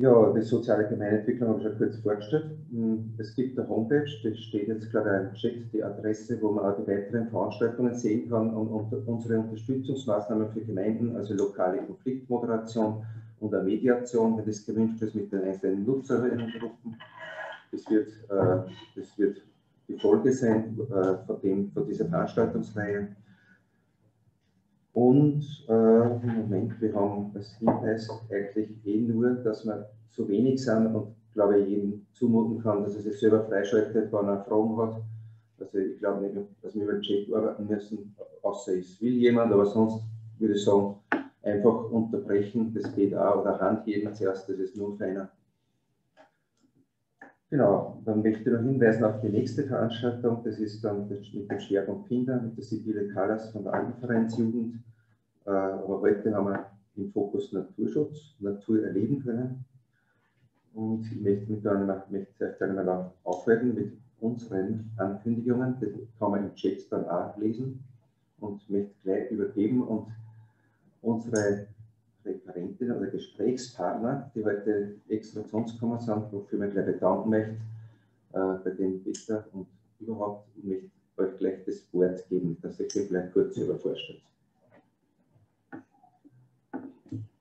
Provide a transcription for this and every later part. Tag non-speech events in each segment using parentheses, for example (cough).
Ja, die soziale Gemeinentwicklung habe ich schon kurz vorgestellt. Hm, es gibt eine Homepage, das steht jetzt gerade im Chat, die Adresse, wo man auch die weiteren Veranstaltungen sehen kann und, unsere Unterstützungsmaßnahmen für Gemeinden, also lokale Konfliktmoderation und eine Mediation, wenn das gewünscht ist, mit den einzelnen Nutzerinnen und Gruppen. Das wird, äh, das wird die Folge sein äh, von, dem, von dieser Veranstaltungsreihe. Und äh, im Moment, wir haben als Hinweis eigentlich eh nur, dass wir zu wenig sind und glaube ich jedem zumuten kann, dass er sich selber freischaltet, wenn er Fragen hat. Also ich glaube nicht, dass wir über den Chat arbeiten müssen, außer es will jemand, aber sonst würde ich sagen, einfach unterbrechen, das geht auch, oder Hand heben zuerst, das ist nur feiner. Genau, dann möchte ich noch hinweisen auf die nächste Veranstaltung. Das ist dann mit dem Schwerpunkt Kinder, mit der Sibylle Kallas von der Alpenvereinsjugend. Äh, aber heute haben wir im Fokus Naturschutz, Natur erleben können. Und ich möchte mich dann möchte mal aufhalten mit unseren Ankündigungen. Das kann man im Chat dann auch lesen und möchte gleich übergeben und unsere Referentin oder Gesprächspartner, die heute extra zu uns gekommen sind, wofür ich gleich bedanken möchte, äh, bei dem Peter und überhaupt, ich möchte euch gleich das Wort geben, dass ihr euch gleich kurz über vorstellt.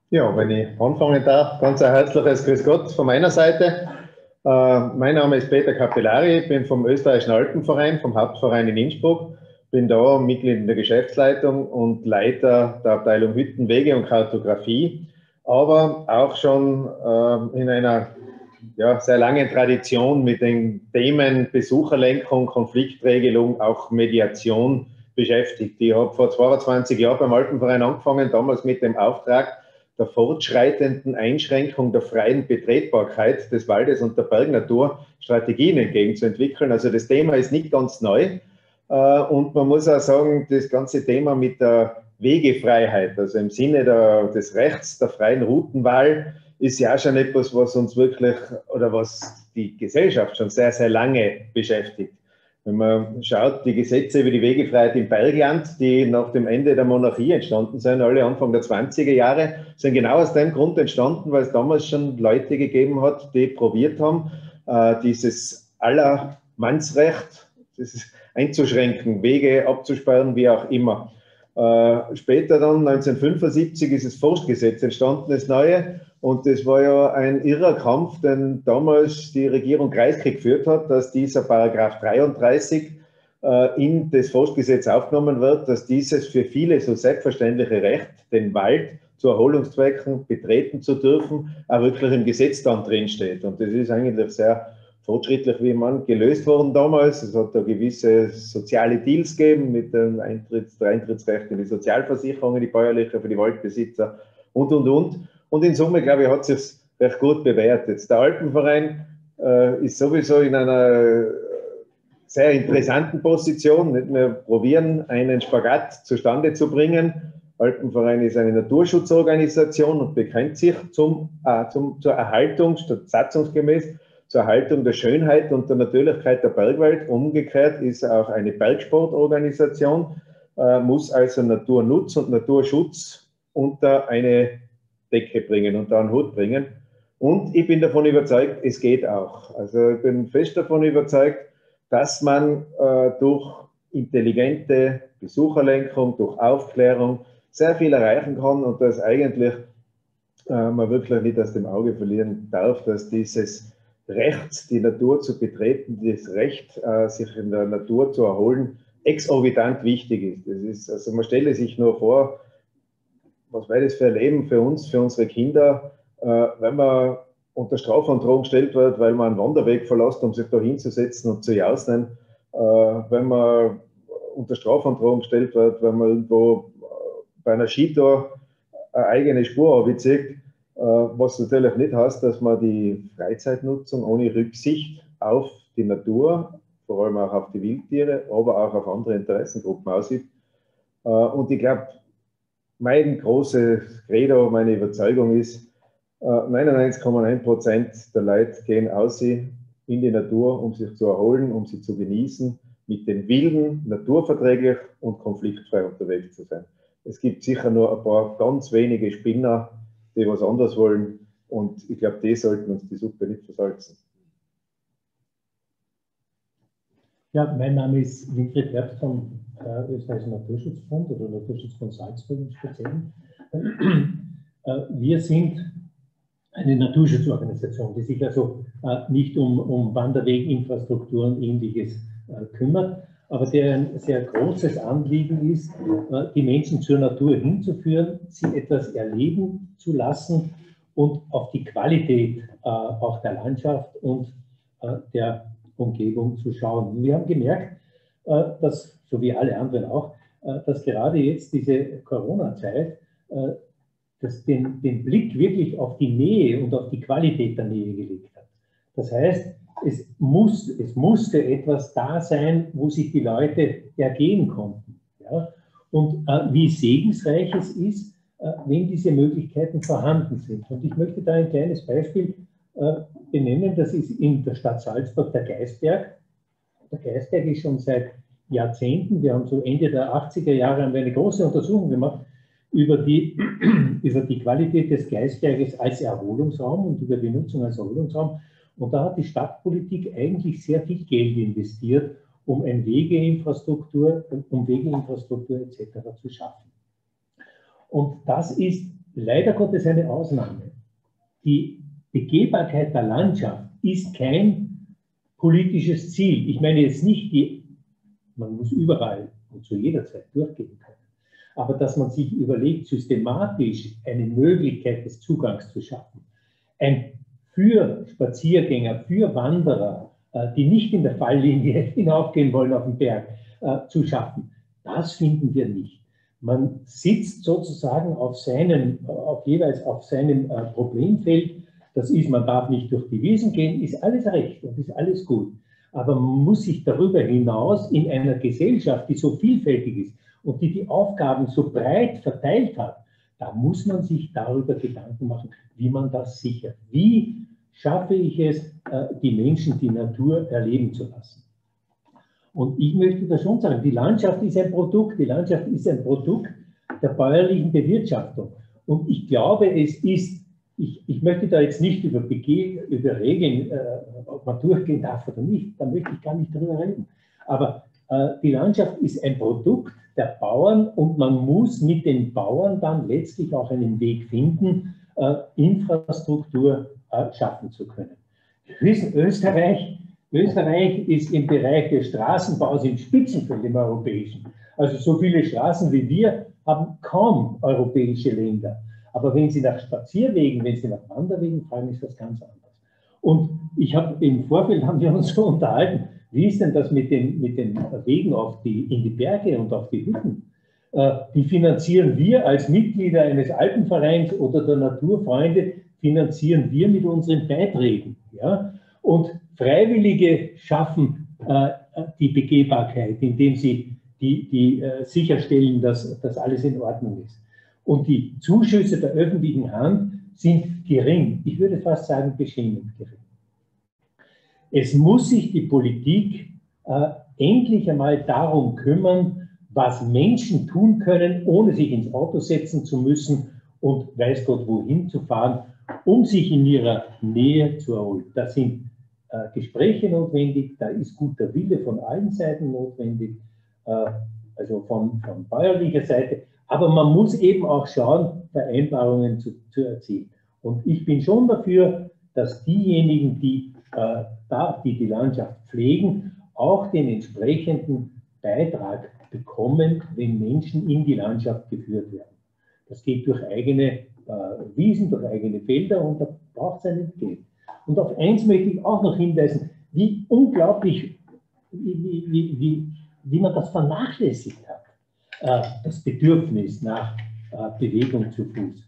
Ja, wenn ich anfangen darf, ganz ein herzliches Grüß Gott von meiner Seite. Äh, mein Name ist Peter Capellari, ich bin vom Österreichischen Alpenverein, vom Hauptverein in Innsbruck bin da Mitglied in der Geschäftsleitung und Leiter der Abteilung Hütten, Wege und Kartografie, aber auch schon äh, in einer ja, sehr langen Tradition mit den Themen Besucherlenkung, Konfliktregelung, auch Mediation beschäftigt. Ich habe vor 22 Jahren beim Alpenverein angefangen, damals mit dem Auftrag der fortschreitenden Einschränkung der freien Betretbarkeit des Waldes und der Bergnatur Strategien entgegenzuentwickeln. Also das Thema ist nicht ganz neu, und man muss auch sagen, das ganze Thema mit der Wegefreiheit, also im Sinne der, des Rechts der freien Routenwahl, ist ja auch schon etwas, was uns wirklich oder was die Gesellschaft schon sehr, sehr lange beschäftigt. Wenn man schaut, die Gesetze über die Wegefreiheit im Bergland, die nach dem Ende der Monarchie entstanden sind, alle Anfang der 20er Jahre, sind genau aus dem Grund entstanden, weil es damals schon Leute gegeben hat, die probiert haben, äh, dieses Allermannsrecht, einzuschränken, Wege abzusperren, wie auch immer. Äh, später dann, 1975, ist das Forstgesetz entstanden, das neue. Und das war ja ein irrer Kampf, den damals die Regierung Kreisky geführt hat, dass dieser Paragraph 33 äh, in das Forstgesetz aufgenommen wird, dass dieses für viele so selbstverständliche Recht, den Wald zu Erholungszwecken betreten zu dürfen, auch wirklich im Gesetz dann drinsteht. Und das ist eigentlich sehr fortschrittlich wie man gelöst worden damals. Es hat da gewisse soziale Deals gegeben mit dem Eintritts, der Eintrittsrecht in die Sozialversicherungen, die bäuerliche für die Waldbesitzer und, und, und. Und in Summe, glaube ich, hat es sich recht gut bewährt. Jetzt der Alpenverein äh, ist sowieso in einer sehr interessanten Position. Wir probieren, einen Spagat zustande zu bringen. Alpenverein ist eine Naturschutzorganisation und bekennt sich zum, äh, zum, zur Erhaltung, satzungsgemäß, zur Erhaltung der Schönheit und der Natürlichkeit der Bergwelt. Umgekehrt ist auch eine Bergsportorganisation, äh, muss also Naturnutz und Naturschutz unter eine Decke bringen, unter einen Hut bringen. Und ich bin davon überzeugt, es geht auch. Also ich bin fest davon überzeugt, dass man äh, durch intelligente Besucherlenkung, durch Aufklärung sehr viel erreichen kann und dass eigentlich äh, man wirklich nicht aus dem Auge verlieren darf, dass dieses Recht, die Natur zu betreten, das Recht, äh, sich in der Natur zu erholen, exorbitant wichtig ist. Das ist also man stelle sich nur vor, was wäre das für ein Leben für uns, für unsere Kinder, äh, wenn man unter Strafandrohung gestellt wird, weil man einen Wanderweg verlässt, um sich da hinzusetzen und zu jausen, äh, wenn man unter Strafandrohung gestellt wird, wenn man irgendwo bei einer Skitour eine eigene Spur abzieht, was natürlich nicht heißt, dass man die Freizeitnutzung ohne Rücksicht auf die Natur, vor allem auch auf die Wildtiere, aber auch auf andere Interessengruppen aussieht. Äh, und ich glaube, mein großes Credo, meine Überzeugung ist, 99,9 äh, Prozent der Leute gehen aus in die Natur, um sich zu erholen, um sie zu genießen, mit den Wilden naturverträglich und konfliktfrei unterwegs zu sein. Es gibt sicher nur ein paar ganz wenige Spinner, die was anderes wollen. Und ich glaube, die sollten uns die Suppe nicht versalzen. Ja, mein Name ist Winfried Herbst vom äh, Österreichischen Naturschutzbund oder Naturschutzbund Salzburg im Speziellen. Äh, wir sind eine Naturschutzorganisation, die sich also äh, nicht um, um Wanderweginfrastruktur und ähnliches äh, kümmert, aber der ein sehr großes Anliegen ist, äh, die Menschen zur Natur hinzuführen, sie etwas erleben zu lassen und auf die Qualität äh, auch der Landschaft und äh, der Umgebung zu schauen. wir haben gemerkt, dass, so wie alle anderen auch, dass gerade jetzt diese Corona-Zeit den, den Blick wirklich auf die Nähe und auf die Qualität der Nähe gelegt hat. Das heißt, es, muss, es musste etwas da sein, wo sich die Leute ergehen konnten. Ja? Und äh, wie segensreich es ist, äh, wenn diese Möglichkeiten vorhanden sind. Und ich möchte da ein kleines Beispiel äh, benennen. Das ist in der Stadt Salzburg der Geisberg. Der Geisberg ist schon seit Jahrzehnten, wir haben so Ende der 80er Jahre eine große Untersuchung gemacht, über die, (clears throat) über die Qualität des Gleisberges als Erholungsraum und über die Nutzung als Erholungsraum. Und da hat die Stadtpolitik eigentlich sehr viel Geld investiert, um eine Wegeinfrastruktur, um Wegeinfrastruktur etc. zu schaffen. Und das ist leider Gottes eine Ausnahme. Die Begehbarkeit der Landschaft ist kein politisches Ziel. Ich meine jetzt nicht die, man muss überall und zu jeder Zeit durchgehen können aber dass man sich überlegt, systematisch eine Möglichkeit des Zugangs zu schaffen. Ein für Spaziergänger, für Wanderer, äh, die nicht in der Falllinie (laughs) hinaufgehen wollen auf den Berg, äh, zu schaffen. Das finden wir nicht. Man sitzt sozusagen auf seinem, auf jeweils auf seinem äh, Problemfeld. Das ist, man darf nicht durch die Wiesen gehen, ist alles recht und ist alles gut. Aber man muss sich darüber hinaus in einer Gesellschaft, die so vielfältig ist, und die die Aufgaben so breit verteilt hat, da muss man sich darüber Gedanken machen, wie man das sichert. Wie schaffe ich es, äh, die Menschen die Natur erleben zu lassen? Und ich möchte da schon sagen, die Landschaft ist ein Produkt, die Landschaft ist ein Produkt der bäuerlichen Bewirtschaftung. Und ich glaube, es ist, ich, ich möchte da jetzt nicht über, Bege über Regeln, äh, ob man durchgehen darf oder nicht, da möchte ich gar nicht drüber reden. Aber äh, die Landschaft ist ein Produkt der Bauern und man muss mit den Bauern dann letztlich auch einen Weg finden, äh, Infrastruktur äh, schaffen zu können. Wir wissen, Österreich, Österreich ist im Bereich des Straßenbaus im Spitzenfeld im europäischen. Also so viele Straßen wie wir haben kaum europäische Länder. Aber wenn Sie nach Spazierwegen, wenn Sie nach Wanderwegen fragen, ist das ganz anders. Und ich habe im Vorfeld haben wir uns so unterhalten, wie ist denn das mit den, mit den Wegen auf die, in die Berge und auf die Hütten? Äh, die finanzieren wir als Mitglieder eines Alpenvereins oder der Naturfreunde, finanzieren wir mit unseren Beiträgen. Ja? Und Freiwillige schaffen äh, die Begehbarkeit, indem sie die, die äh, sicherstellen, dass, dass alles in Ordnung ist. Und die Zuschüsse der öffentlichen Hand sind gering. Ich würde fast sagen, beschämend gering. Es muss sich die Politik äh, endlich einmal darum kümmern, was Menschen tun können, ohne sich ins Auto setzen zu müssen und weiß Gott wohin zu fahren, um sich in ihrer Nähe zu erholen. Da sind äh, Gespräche notwendig, da ist guter Wille von allen Seiten notwendig, äh, also von, von bäuerlicher Seite. Aber man muss eben auch schauen, Vereinbarungen zu, zu erzielen. Und ich bin schon dafür, dass diejenigen, die die die Landschaft pflegen, auch den entsprechenden Beitrag bekommen, wenn Menschen in die Landschaft geführt werden. Das geht durch eigene äh, Wiesen, durch eigene Felder und da braucht es ein Geld. Und auf eins möchte ich auch noch hinweisen, wie unglaublich, wie, wie, wie, wie man das vernachlässigt hat, äh, das Bedürfnis nach äh, Bewegung zu Fuß.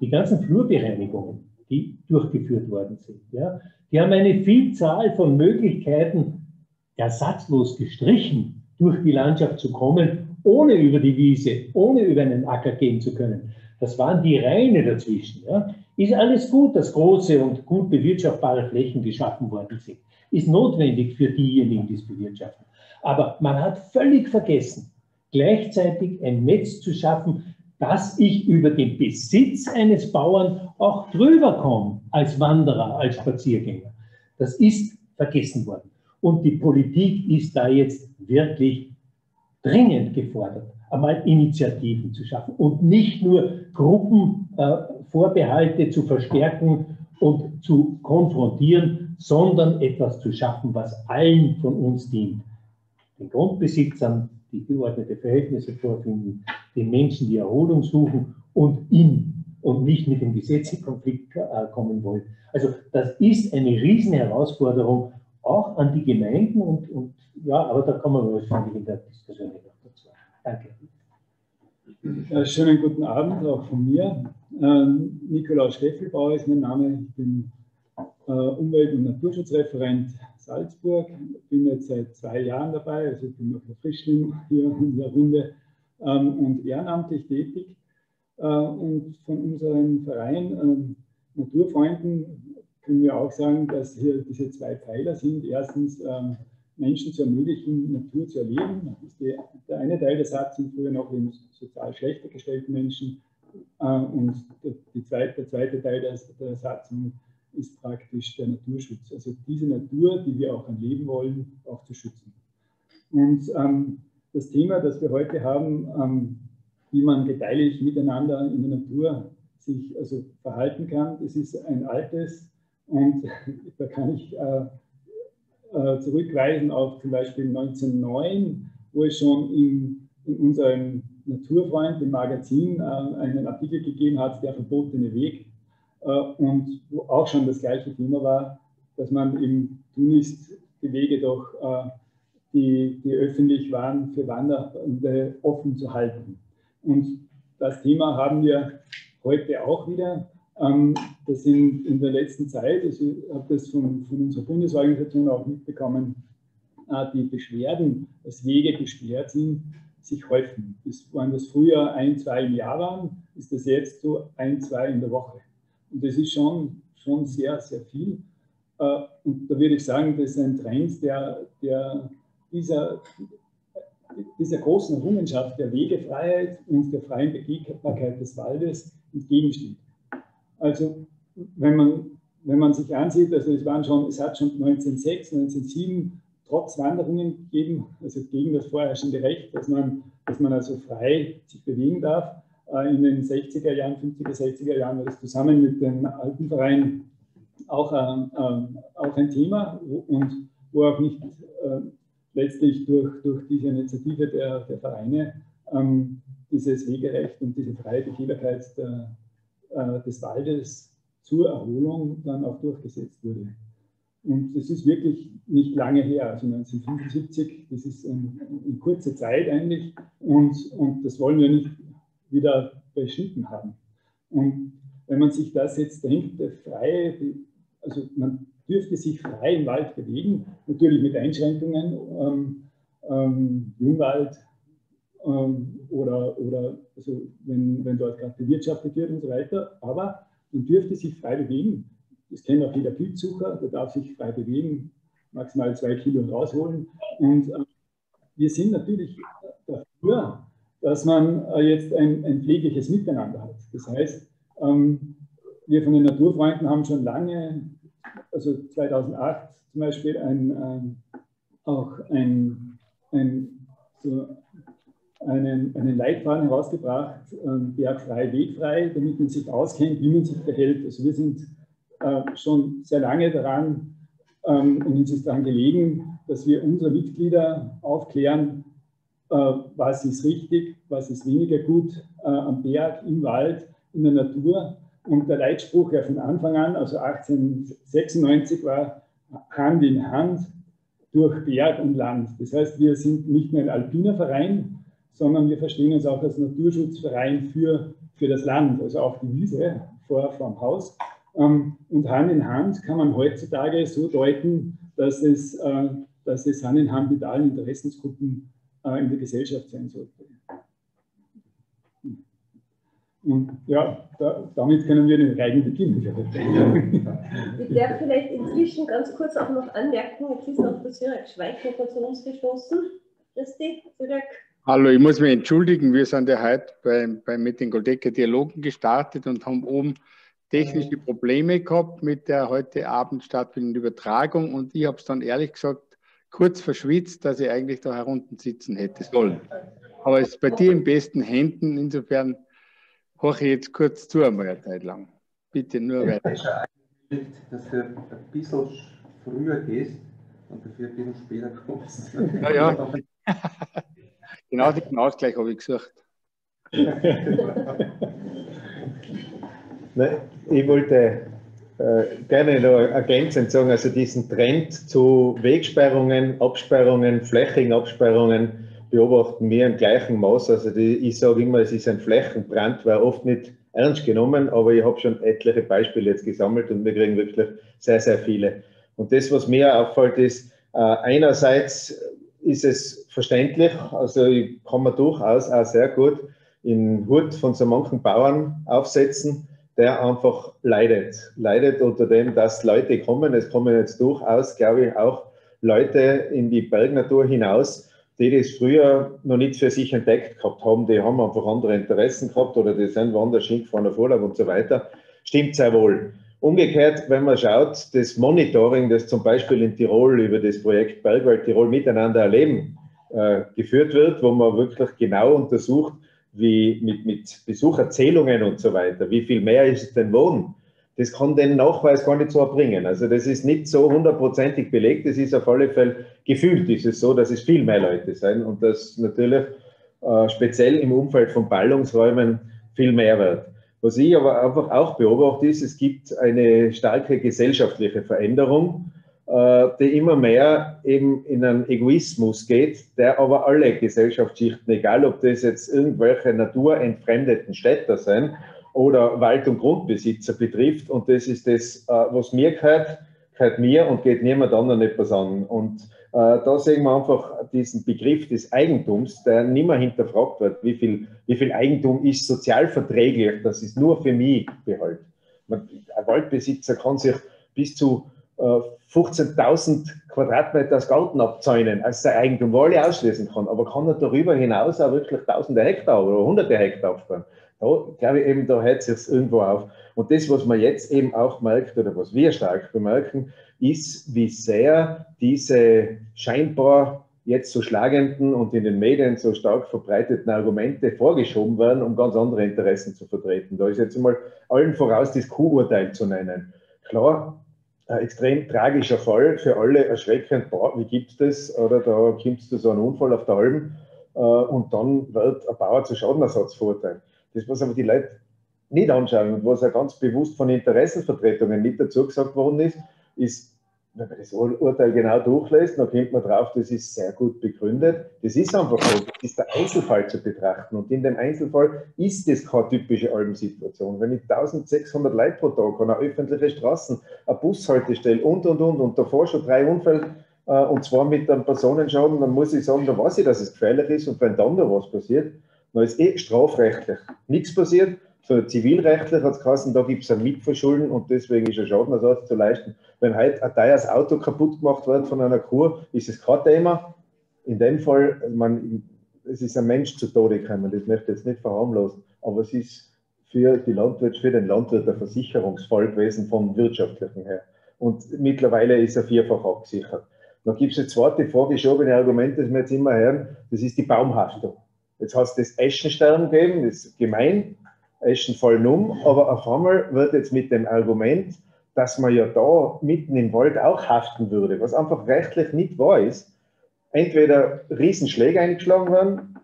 Die ganzen Flurbereinigungen, die durchgeführt worden sind, ja, die haben eine Vielzahl von Möglichkeiten ersatzlos gestrichen, durch die Landschaft zu kommen, ohne über die Wiese, ohne über einen Acker gehen zu können. Das waren die Reine dazwischen. Ja. Ist alles gut, dass große und gut bewirtschaftbare Flächen geschaffen worden sind. Ist notwendig für diejenigen, die es bewirtschaften. Aber man hat völlig vergessen, gleichzeitig ein Netz zu schaffen, dass ich über den Besitz eines Bauern auch drüber komme, als Wanderer, als Spaziergänger. Das ist vergessen worden. Und die Politik ist da jetzt wirklich dringend gefordert, einmal Initiativen zu schaffen und nicht nur Gruppenvorbehalte äh, zu verstärken und zu konfrontieren, sondern etwas zu schaffen, was allen von uns dient. Den Grundbesitzern, die geordnete Verhältnisse vorfinden, den Menschen, die Erholung suchen und in und nicht mit dem Gesetz in Konflikt äh, kommen wollen. Also das ist eine Riesenherausforderung, auch an die Gemeinden und, und ja, aber da kommen wir wahrscheinlich in der Diskussion noch dazu. Danke. Ja, schönen guten Abend auch von mir. Ähm, Nikolaus Steffelbauer ist mein Name. Ich bin äh, Umwelt- und Naturschutzreferent Salzburg. Bin jetzt seit zwei Jahren dabei, also ich bin noch der Frischling hier in der Runde ähm, und ehrenamtlich tätig. Äh, und von unserem Verein ähm, Naturfreunden können wir auch sagen, dass hier diese zwei Pfeiler sind. Erstens ähm, Menschen zu ermöglichen, Natur zu erleben. Das ist die, der eine Teil des Satzes, früher noch eben sozial schlechter gestellten Menschen. Äh, und die zweite, der zweite Teil der, der Satzung ist praktisch der Naturschutz. Also diese Natur, die wir auch erleben wollen, auch zu schützen. Und ähm, das Thema, das wir heute haben, ähm, wie man gedeihlich miteinander in der Natur sich also verhalten kann, das ist ein altes und (laughs) da kann ich äh, äh, zurückweisen auf zum Beispiel 1909, wo es schon in, in unserem Naturfreund, im Magazin, äh, einen Artikel gegeben hat, der verbotene Weg, und wo auch schon das gleiche Thema war, dass man eben tunlichst die Wege doch, äh, die, die öffentlich waren, für Wandernde offen zu halten. Und das Thema haben wir heute auch wieder. Ähm, das in, in der letzten Zeit, also ich habe das von, von unserer Bundesorganisation auch mitbekommen, äh, die Beschwerden, dass Wege gesperrt sind, sich häufen. Das waren das früher ein, zwei im Jahr waren, ist das jetzt so ein, zwei in der Woche. Und das ist schon, schon sehr, sehr viel. Äh, und da würde ich sagen, das ist ein Trend, der, der dieser, dieser großen Errungenschaft der Wegefreiheit und der freien Begehbarkeit des Waldes entgegensteht. Also wenn man, wenn man sich ansieht, also es, waren schon, es hat schon 1906, 1907 trotz Wanderungen gegeben, also gegen das vorherrschende Recht, dass man, dass man also frei sich bewegen darf. Äh, in den 60er Jahren, 50er, 60er Jahren war das zusammen mit dem Alpenverein auch, äh, äh, auch ein Thema und wo auch nicht äh, letztlich durch, durch diese Initiative der, der Vereine ähm, dieses Wegerecht und diese freie Begehbarkeit äh, des Waldes zur Erholung dann auch durchgesetzt wurde. Und das ist wirklich nicht lange her, also 1975, das ist in, in kurzer Zeit eigentlich und, und das wollen wir nicht wieder beschnitten haben. Und wenn man sich das jetzt denkt, der freie, also man dürfte sich frei im Wald bewegen, natürlich mit Einschränkungen, ähm, ähm, Jungwald ähm, oder, oder also wenn, wenn dort gerade bewirtschaftet wird und so weiter, aber man dürfte sich frei bewegen. Das kennt auch jeder Pilzsucher, der darf sich frei bewegen, maximal zwei Kilo rausholen. Und äh, wir sind natürlich dafür, dass man äh, jetzt ein, ein pflegliches Miteinander hat. Das heißt, ähm, wir von den Naturfreunden haben schon lange, also 2008 zum Beispiel, ein, ein, auch ein, ein, so einen, einen Leitfaden herausgebracht, ähm, bergfrei, wegfrei, damit man sich auskennt, wie man sich verhält. Also wir sind äh, schon sehr lange daran ähm, und uns ist daran gelegen, dass wir unsere Mitglieder aufklären, was ist richtig, was ist weniger gut äh, am Berg, im Wald, in der Natur. Und der Leitspruch ja von Anfang an, also 1896, war Hand in Hand durch Berg und Land. Das heißt, wir sind nicht nur ein alpiner Verein, sondern wir verstehen uns auch als Naturschutzverein für, für das Land, also auch die Wiese vor, dem Haus. Ähm, und Hand in Hand kann man heutzutage so deuten, dass es, äh, dass es Hand in Hand mit allen Interessensgruppen äh, in der Gesellschaft sein sollte. Und ja, da, damit können wir den Reigen beginnen. Ich darf vielleicht inzwischen ganz kurz auch noch anmerken, jetzt ist noch der Syrak Schweighofer zu uns gestoßen. Christi, Syrak, Hallo, ich muss mich entschuldigen. Wir sind ja heute beim, beim mit den Goldecker Dialogen gestartet und haben oben technische Probleme gehabt mit der heute Abend stattfindenden Übertragung und ich habe es dann ehrlich gesagt kurz verschwitzt, dass ich eigentlich da herunten sitzen hätte sollen. Aber es ist bei dir in besten Händen, insofern horche ich jetzt kurz zu einmal eine Zeit lang. Bitte nur weiter. Dass du ein bisschen früher gehst und dafür ein bisschen später kommst. Ja, ja. (laughs) genau den Ausgleich habe ich gesucht. (laughs) Ne, ich wollte äh, gerne noch ergänzend sagen, also diesen Trend zu Wegsperrungen, Absperrungen, Flächenabsperrungen beobachten wir im gleichen Maß. Also die, ich sage immer, es ist ein Flächenbrand, war oft nicht ernst genommen, aber ich habe schon etliche Beispiele jetzt gesammelt und wir kriegen wirklich sehr, sehr viele. Und das, was mir auffällt, ist, äh, einerseits ist es verständlich, also ich kann mir durchaus auch sehr gut in Hut von so manchen Bauern aufsetzen, der einfach leidet. Leidet unter dem, dass Leute kommen. Es kommen jetzt durchaus, glaube ich, auch Leute in die Bergnatur hinaus, die das früher noch nicht für sich entdeckt gehabt haben. Die haben einfach andere Interessen gehabt oder die sind woanders hingefahren auf Urlaub und so weiter. Stimmt sehr wohl. Umgekehrt, wenn man schaut, das Monitoring, das zum Beispiel in Tirol über das Projekt Bergwald Tirol miteinander erleben äh, geführt wird, wo man wirklich genau untersucht, wie mit, mit Besucherzählungen und so weiter, wie viel mehr ist es denn Wohnen? Das kann den Nachweis gar nicht so erbringen. Also das ist nicht so hundertprozentig belegt, das ist auf alle Fälle gefühlt ist es so, dass es viel mehr Leute sind und dass natürlich äh, speziell im Umfeld von Ballungsräumen viel mehr wird. Was ich aber einfach auch beobachte, ist, es gibt eine starke gesellschaftliche Veränderung die immer mehr eben in einen Egoismus geht, der aber alle Gesellschaftsschichten, egal ob das jetzt irgendwelche naturentfremdeten Städter sind oder Wald- und Grundbesitzer betrifft. Und das ist das, äh, was mir gehört, gehört mir und geht niemand anderen etwas an. Und äh, da sehen wir einfach diesen Begriff des Eigentums, der nicht mehr hinterfragt wird, wie viel, wie viel Eigentum ist sozialverträglich, das ist nur für mich behalten. Ein Waldbesitzer kann sich bis zu 15.000 Quadratmeter das Garten abzäunen als sein Eigentum, wo alle ausschließen kann, aber kann er darüber hinaus auch wirklich tausende Hektar oder hunderte Hektar aufbauen. Da glaube ich eben, da hört sich es irgendwo auf. Und das, was man jetzt eben auch merkt oder was wir stark bemerken, ist, wie sehr diese scheinbar jetzt so schlagenden und in den Medien so stark verbreiteten Argumente vorgeschoben werden, um ganz andere Interessen zu vertreten. Da ist jetzt einmal allen voraus das Q-Urteil zu nennen. Klar, ein extrem tragischer Fall, für alle erschreckend, wie gibt es das? Oder da kommt zu so einem Unfall auf der Alm äh, und dann wird ein Bauer zu Schadenersatz verurteilt. Das, was aber die Leute nicht anschauen und was ja ganz bewusst von Interessenvertretungen nicht dazu gesagt worden ist, ist, wenn man das Urteil genau durchlässt, dann kommt man drauf, das ist sehr gut begründet. Das ist einfach so, das ist der Einzelfall zu betrachten. Und in dem Einzelfall ist das keine typische Almsituation. Wenn ich 1600 Leute pro Tag habe, öffentliche Straßen, eine Bushaltestelle und, und, und, und davor schon drei Unfälle, äh, und zwar mit einem Personenschaden, dann muss ich sagen, da weiß ich, dass es gefährlich ist. Und wenn dann noch was passiert, dann ist eh strafrechtlich nichts passiert so zivilrechtlich hat es geheißen, da gibt es ein Mitverschulden und deswegen ist ein Schadenersatz zu leisten. Wenn heute ein teures Auto kaputt gemacht wird von einer Kur, ist es kein Thema. In dem Fall, man, es ist ein Mensch zu Tode gekommen, das möchte ich jetzt nicht verharmlosen, aber es ist für, die Landwirt, für den Landwirt ein Versicherungsfall gewesen vom wirtschaftlichen her. Und mittlerweile ist er vierfach abgesichert. Dann gibt es eine zweite vorgeschobene Argument, das wir jetzt immer hören, das ist die Baumhaftung. Jetzt hast du das Eschenstern gegeben, das ist gemein, Eschen fallen um, aber auf einmal wird jetzt mit dem Argument, dass man ja da mitten im Wald auch haften würde, was einfach rechtlich nicht wahr ist, entweder Riesenschläge eingeschlagen werden,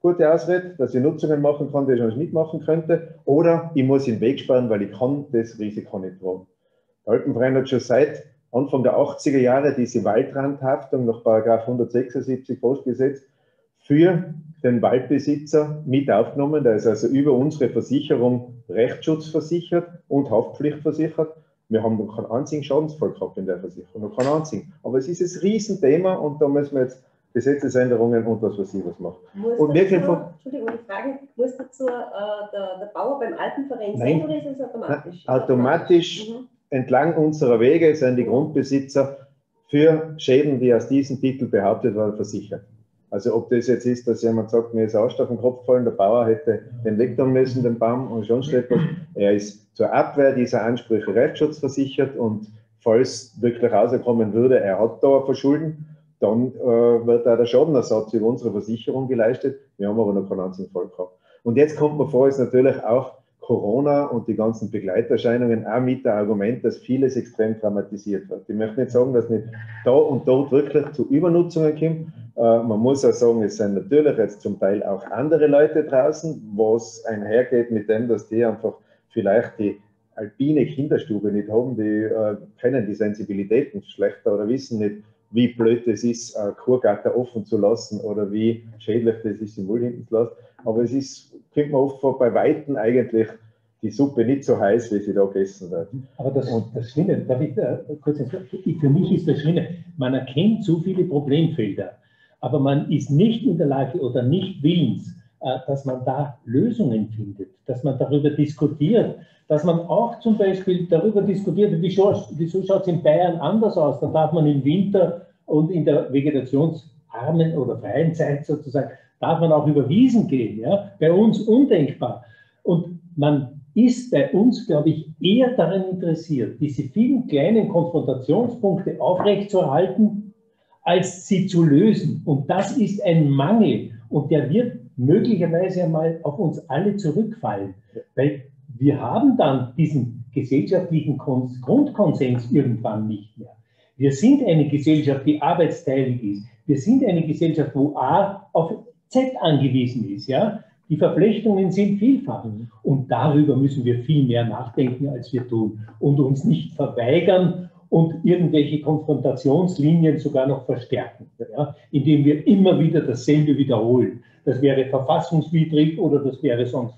gute Ausrede, dass ich Nutzungen machen kann, die ich sonst nicht machen könnte, oder ich muss den Weg sperren, weil ich kann das Risiko nicht tragen. Der Alpenverein hat schon seit Anfang der 80er Jahre diese Waldrandhaftung nach 176 Forstgesetz für den Waldbesitzer mit aufgenommen. Der ist also über unsere Versicherung Rechtsschutz versichert und Haftpflicht versichert. Wir haben noch keinen einzigen Schadensfall gehabt in der Versicherung, noch keinen einzigen. Aber es ist ein Riesenthema und da müssen wir jetzt Gesetzesänderungen und was weiß ich was machen. Muss und dazu, Entschuldigung, die Frage, muss dazu äh, der, der, Bauer beim Alpenverein sein oder ist es automatisch? Nein, automatisch mhm. entlang unserer Wege sind die Grundbesitzer für Schäden, die aus diesem Titel behauptet werden, versichert. Also ob das jetzt ist, dass jemand sagt, mir ist Arsch auf den Kopf gefallen, der Bauer hätte den wegtun müssen, den Baum, und schon steht was. Er ist zur Abwehr dieser Ansprüche rechtsschutzversichert und falls wirklich rauskommen würde, er hat da ein Verschulden, dann äh, wird da der Schadenersatz über unsere Versicherung geleistet. Wir haben aber noch keinen einzigen Fall gehabt. Und jetzt kommt man vor, ist natürlich auch Corona und die ganzen Begleiterscheinungen auch mit der Argument, dass vieles extrem traumatisiert wird. Ich möchte nicht sagen, dass nicht da und dort wirklich zu Übernutzungen kommt. Äh, man muss auch sagen, es sind natürlich jetzt zum Teil auch andere Leute draußen, was einhergeht mit dem, dass die einfach vielleicht die alpine Kinderstube nicht haben, die äh, kennen die Sensibilitäten schlechter oder wissen nicht, wie blöd es ist, äh, Kurgatter offen zu lassen oder wie schädlich das ist, im Wohl hinten zu lassen. Aber es ist, kommt man oft vor, bei Weitem eigentlich die Suppe nicht so heiß, wie sie da gegessen wird. Aber das, das Schlimme, darf ich äh, kurz für mich ist das Schlimme, man erkennt so viele Problemfelder, aber man ist nicht in der Lage oder nicht willens, äh, dass man da Lösungen findet, dass man darüber diskutiert, dass man auch zum Beispiel darüber diskutiert, wieso, wieso schaut es in Bayern anders aus? Da darf man im Winter und in der vegetationsarmen oder freien Zeit sozusagen darf man auch über Wiesen gehen. Ja? Bei uns undenkbar. Und man ist bei uns, glaube ich, eher daran interessiert, diese vielen kleinen Konfrontationspunkte aufrechtzuerhalten, als sie zu lösen. Und das ist ein Mangel. Und der wird möglicherweise einmal auf uns alle zurückfallen. Weil wir haben dann diesen gesellschaftlichen Grundkonsens irgendwann nicht mehr. Wir sind eine Gesellschaft, die arbeitsteilig ist. Wir sind eine Gesellschaft, wo A auf Z angewiesen ist. Ja? Die Verflechtungen sind vielfach. Und darüber müssen wir viel mehr nachdenken, als wir tun. Und uns nicht verweigern und irgendwelche Konfrontationslinien sogar noch verstärken, ja? indem wir immer wieder dasselbe wiederholen. Das wäre verfassungswidrig oder das wäre sonst,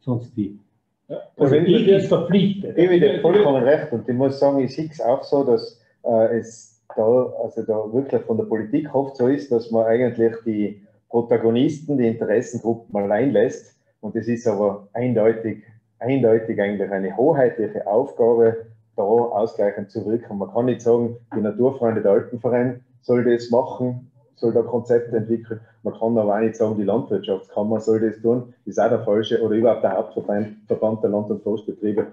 sonst wie. Ja, also ich ist verpflichtet. Ich habe vollkommen recht und ich muss sagen, ich sehe es auch so, dass äh, es da, also da wirklich von der Politik oft so ist, dass man eigentlich die Protagonisten, die Interessengruppen allein lässt. Und es ist aber eindeutig, eindeutig eigentlich eine hoheitliche Aufgabe, da ausgleichend zu wirken. Man kann nicht sagen, die Naturfreunde der Alpenverein soll das machen, soll da Konzepte entwickeln. Man kann aber auch nicht sagen, die Landwirtschaftskammer soll das tun. Das ist auch der falsche oder überhaupt der Hauptverband der Land- und Forstbetriebe.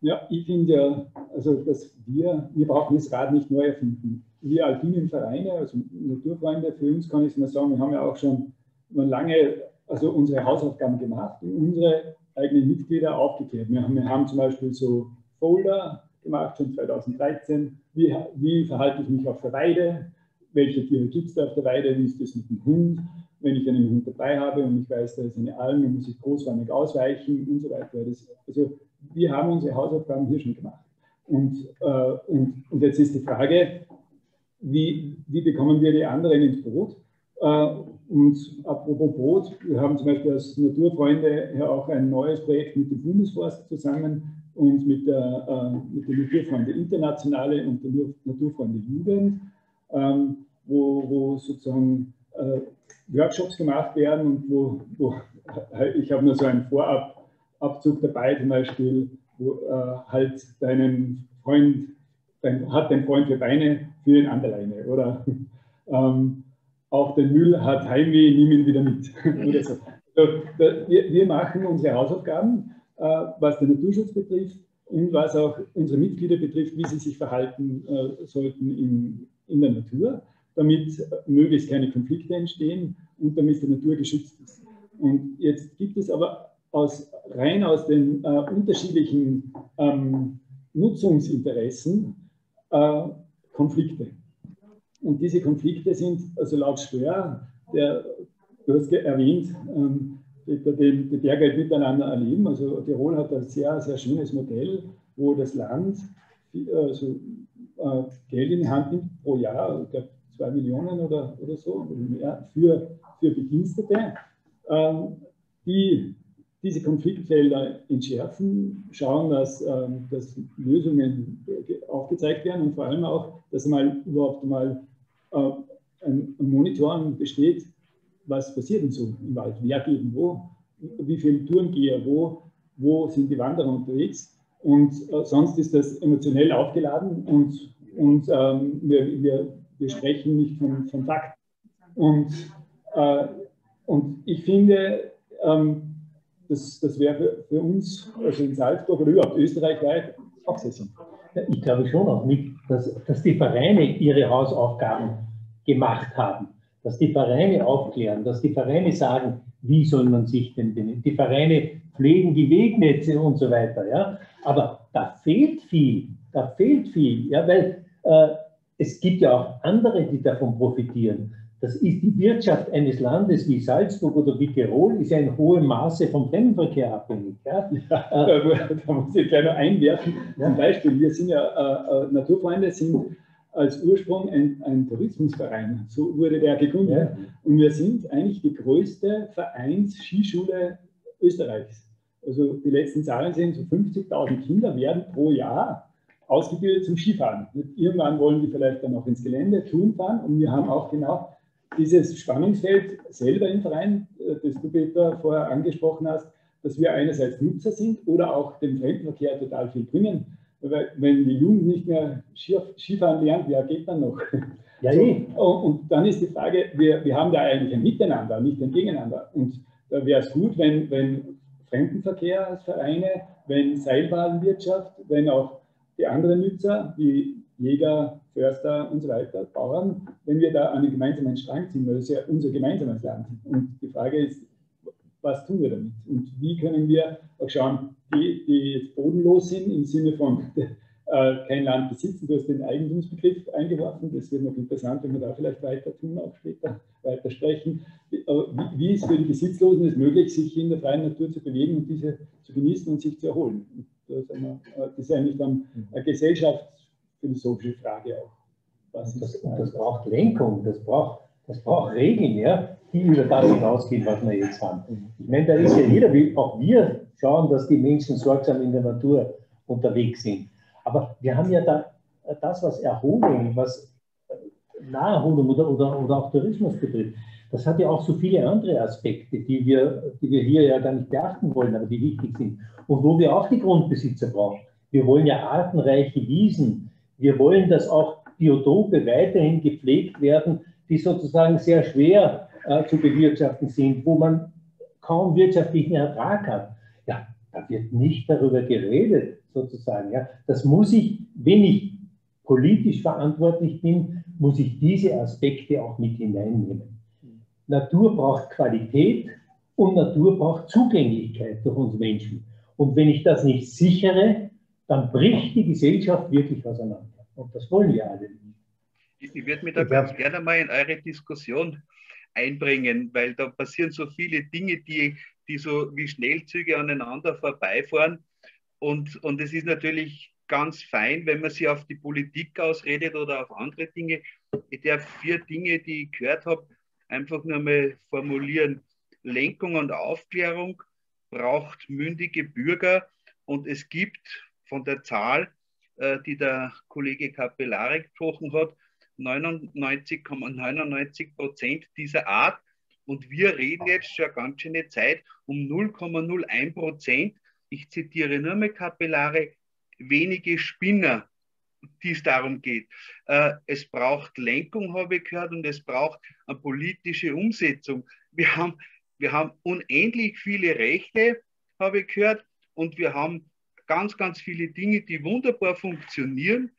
Ja, ich finde ja, also dass wir, wir brauchen das Rad nicht neu erfinden wir alpinen Vereine, also Naturfreunde, für uns kann ich es mal sagen, wir haben ja auch schon lange also unsere Hausaufgaben gemacht und unsere eigenen Mitglieder aufgeklärt. Wir haben, wir haben zum Beispiel so Folder gemacht, schon 2013. Wie, wie verhalte ich mich auf der Weide? Welche Tiere gibt es da auf der Weide? Wie ist das mit dem Hund? Wenn ich einen Hund dabei habe und ich weiß, da ist eine Alm, dann muss ich großräumig ausweichen und so weiter. Das, also wir haben unsere Hausaufgaben hier schon gemacht. Und, äh, und, und jetzt ist die Frage, wie, wie bekommen wir die anderen ins Boot? Äh, und apropos Boot, wir haben zum Beispiel als Naturfreunde ja auch ein neues Projekt mit dem Bundesforst zusammen und mit der, äh, mit der Naturfreunde Internationale und der Naturfreunde Jugend, ähm, wo, wo sozusagen äh, Workshops gemacht werden und wo, wo ich habe nur so einen Vorababzug dabei, zum Beispiel, wo halt deinen Freund dann hat den Freund für Beine, für ihn an der Leine. Oder (laughs) ähm, auch den Müll hat Heimweh, nimm ihn wieder mit. (laughs) So. Also, wir, machen unsere Hausaufgaben, äh, was den Naturschutz betrifft und was auch unsere Mitglieder betrifft, wie sie sich verhalten äh, sollten in, in der Natur, damit möglichst keine Konflikte entstehen und damit die Natur geschützt ist. Und jetzt gibt es aber aus, rein aus den äh, unterschiedlichen ähm, Nutzungsinteressen äh, Konflikte. Und diese Konflikte sind, also laut Steuer, der, du hast erwähnt, ähm, die, die Berge miteinander erleben. Also Tirol hat ein sehr, sehr schönes Modell, wo das Land also, Geld in die Hand nimmt pro Jahr, ich glaube zwei Millionen oder, oder so, mehr, für, für Bedienstete, ähm, die diese Konfliktfelder entschärfen, schauen, dass, ähm, dass Lösungen aufgezeigt werden und vor allem auch, dass mal überhaupt mal äh, ein, Monitoring besteht, was passiert denn so im Wald, wer geht wo, wie viele Tourengeher wo, wo sind die Wanderer unterwegs? Und äh, sonst ist das emotionell aufgeladen und, und ähm, wir, wir, wir sprechen nicht von, von Fakt. Und Äh, und ich finde, ähm, das, das wäre für, für, uns, also in Salzburg oder überhaupt österreichweit, auch sehr sinnvoll. Ich glaube schon auch nicht, dass, dass die Vereine ihre Hausaufgaben gemacht haben, dass die Vereine aufklären, dass die Vereine sagen, wie soll man sich denn benehmen. Die Vereine pflegen die Wegnetze und so weiter. Ja? Aber da fehlt viel, da fehlt viel, ja? weil äh, es gibt ja auch andere, die davon profitieren. Das ist die Wirtschaft eines Landes wie Salzburg oder wie Tirol, ist ja in hohem Maße vom Fremdenverkehr abhängig. Ja? Ja, (laughs) da muss ich gleich noch einwerfen. Ja. Zum Beispiel, wir sind ja, äh, äh, Naturfreunde sind als Ursprung ein, ein, Tourismusverein. So wurde der gegründet. Ja. Und wir sind eigentlich die größte Vereins-Skischule Österreichs. Also die letzten Zahlen sind, so 50.000 Kinder werden pro Jahr ausgebildet zum Skifahren. Irgendwann wollen die vielleicht dann auch ins Gelände Touren fahren und wir haben auch genau dieses Spannungsfeld selber im Verein, äh, das du Peter vorher angesprochen hast, dass wir einerseits Nutzer sind oder auch dem Fremdenverkehr total viel bringen. Wenn die Jugend nicht mehr Skifahren lernt, wer geht dann noch? Ja, so, eh. und dann ist die Frage, wir, wir haben da eigentlich ein Miteinander, nicht ein Gegeneinander. Und da wäre es gut, wenn, wenn Fremdenverkehrsvereine, wenn Seilbahnwirtschaft, wenn auch die anderen Nutzer, wie Jäger, Förster und so weiter, Bauern, wenn wir da an einen gemeinsamen Strang ziehen, weil das ja unser gemeinsames Land. Und die Frage ist, was tun wir damit? Und wie können wir auch schauen, die, die jetzt bodenlos sind im Sinne von (laughs) äh, kein Land besitzen, du hast den Eigentumsbegriff eingeworfen, das wird noch interessant, wenn wir da vielleicht weiter tun, auch später weiter sprechen. Wie, wie ist für die Besitzlosen es möglich, sich in der freien Natur zu bewegen und diese zu genießen und sich zu erholen? Das ist eigentlich dann eine gesellschaftsphilosophische Frage auch. Was das, das braucht Lenkung, das braucht, das braucht Regeln, ja, die über das hinausgehen, was wir jetzt haben. Ich meine, da ist ja jeder, auch wir schauen, dass die Menschen sorgsam in der Natur unterwegs sind. Aber wir haben ja da das, was Erholung, was Naherholung oder, oder, oder auch Tourismus betrifft, das hat ja auch so viele andere Aspekte, die wir, die wir hier ja gar nicht beachten wollen, aber die wichtig sind. Und wo wir auch die Grundbesitzer brauchen. Wir wollen ja artenreiche Wiesen. Wir wollen, dass auch Biotope weiterhin gepflegt werden, die sozusagen sehr schwer äh, zu bewirtschaften sind, wo man kaum wirtschaftlichen Ertrag hat. Ja, da wird nicht darüber geredet, sozusagen. Ja. Das muss ich, wenn ich politisch verantwortlich bin, muss ich diese Aspekte auch mit hineinnehmen. Natur braucht Qualität und Natur braucht Zugänglichkeit durch uns Menschen. Und wenn ich das nicht sichere, dann bricht die Gesellschaft wirklich auseinander. Und das wollen wir alle nicht. Ich würde mich da ganz gerne mal in eure Diskussion einbringen, weil da passieren so viele Dinge, die, die so wie Schnellzüge aneinander vorbeifahren. Und, und es ist natürlich ganz fein, wenn man sich auf die Politik ausredet oder auf andere Dinge. Ich darf vier Dinge, die ich gehört habe, einfach nur mal formulieren. Lenkung und Aufklärung braucht mündige Bürger und es gibt von der Zahl, äh, die der Kollege Capellari gesprochen hat, 99,99 Prozent dieser Art. Und wir reden jetzt schon eine ganz schöne Zeit um 0,01 Prozent. Ich zitiere nur mal Capellari, wenige Spinner die es darum geht. Äh, es braucht Lenkung, habe ich gehört, und es braucht eine politische Umsetzung. Wir haben, wir haben unendlich viele Rechte, habe ich gehört, und wir haben ganz, ganz viele Dinge, die wunderbar funktionieren,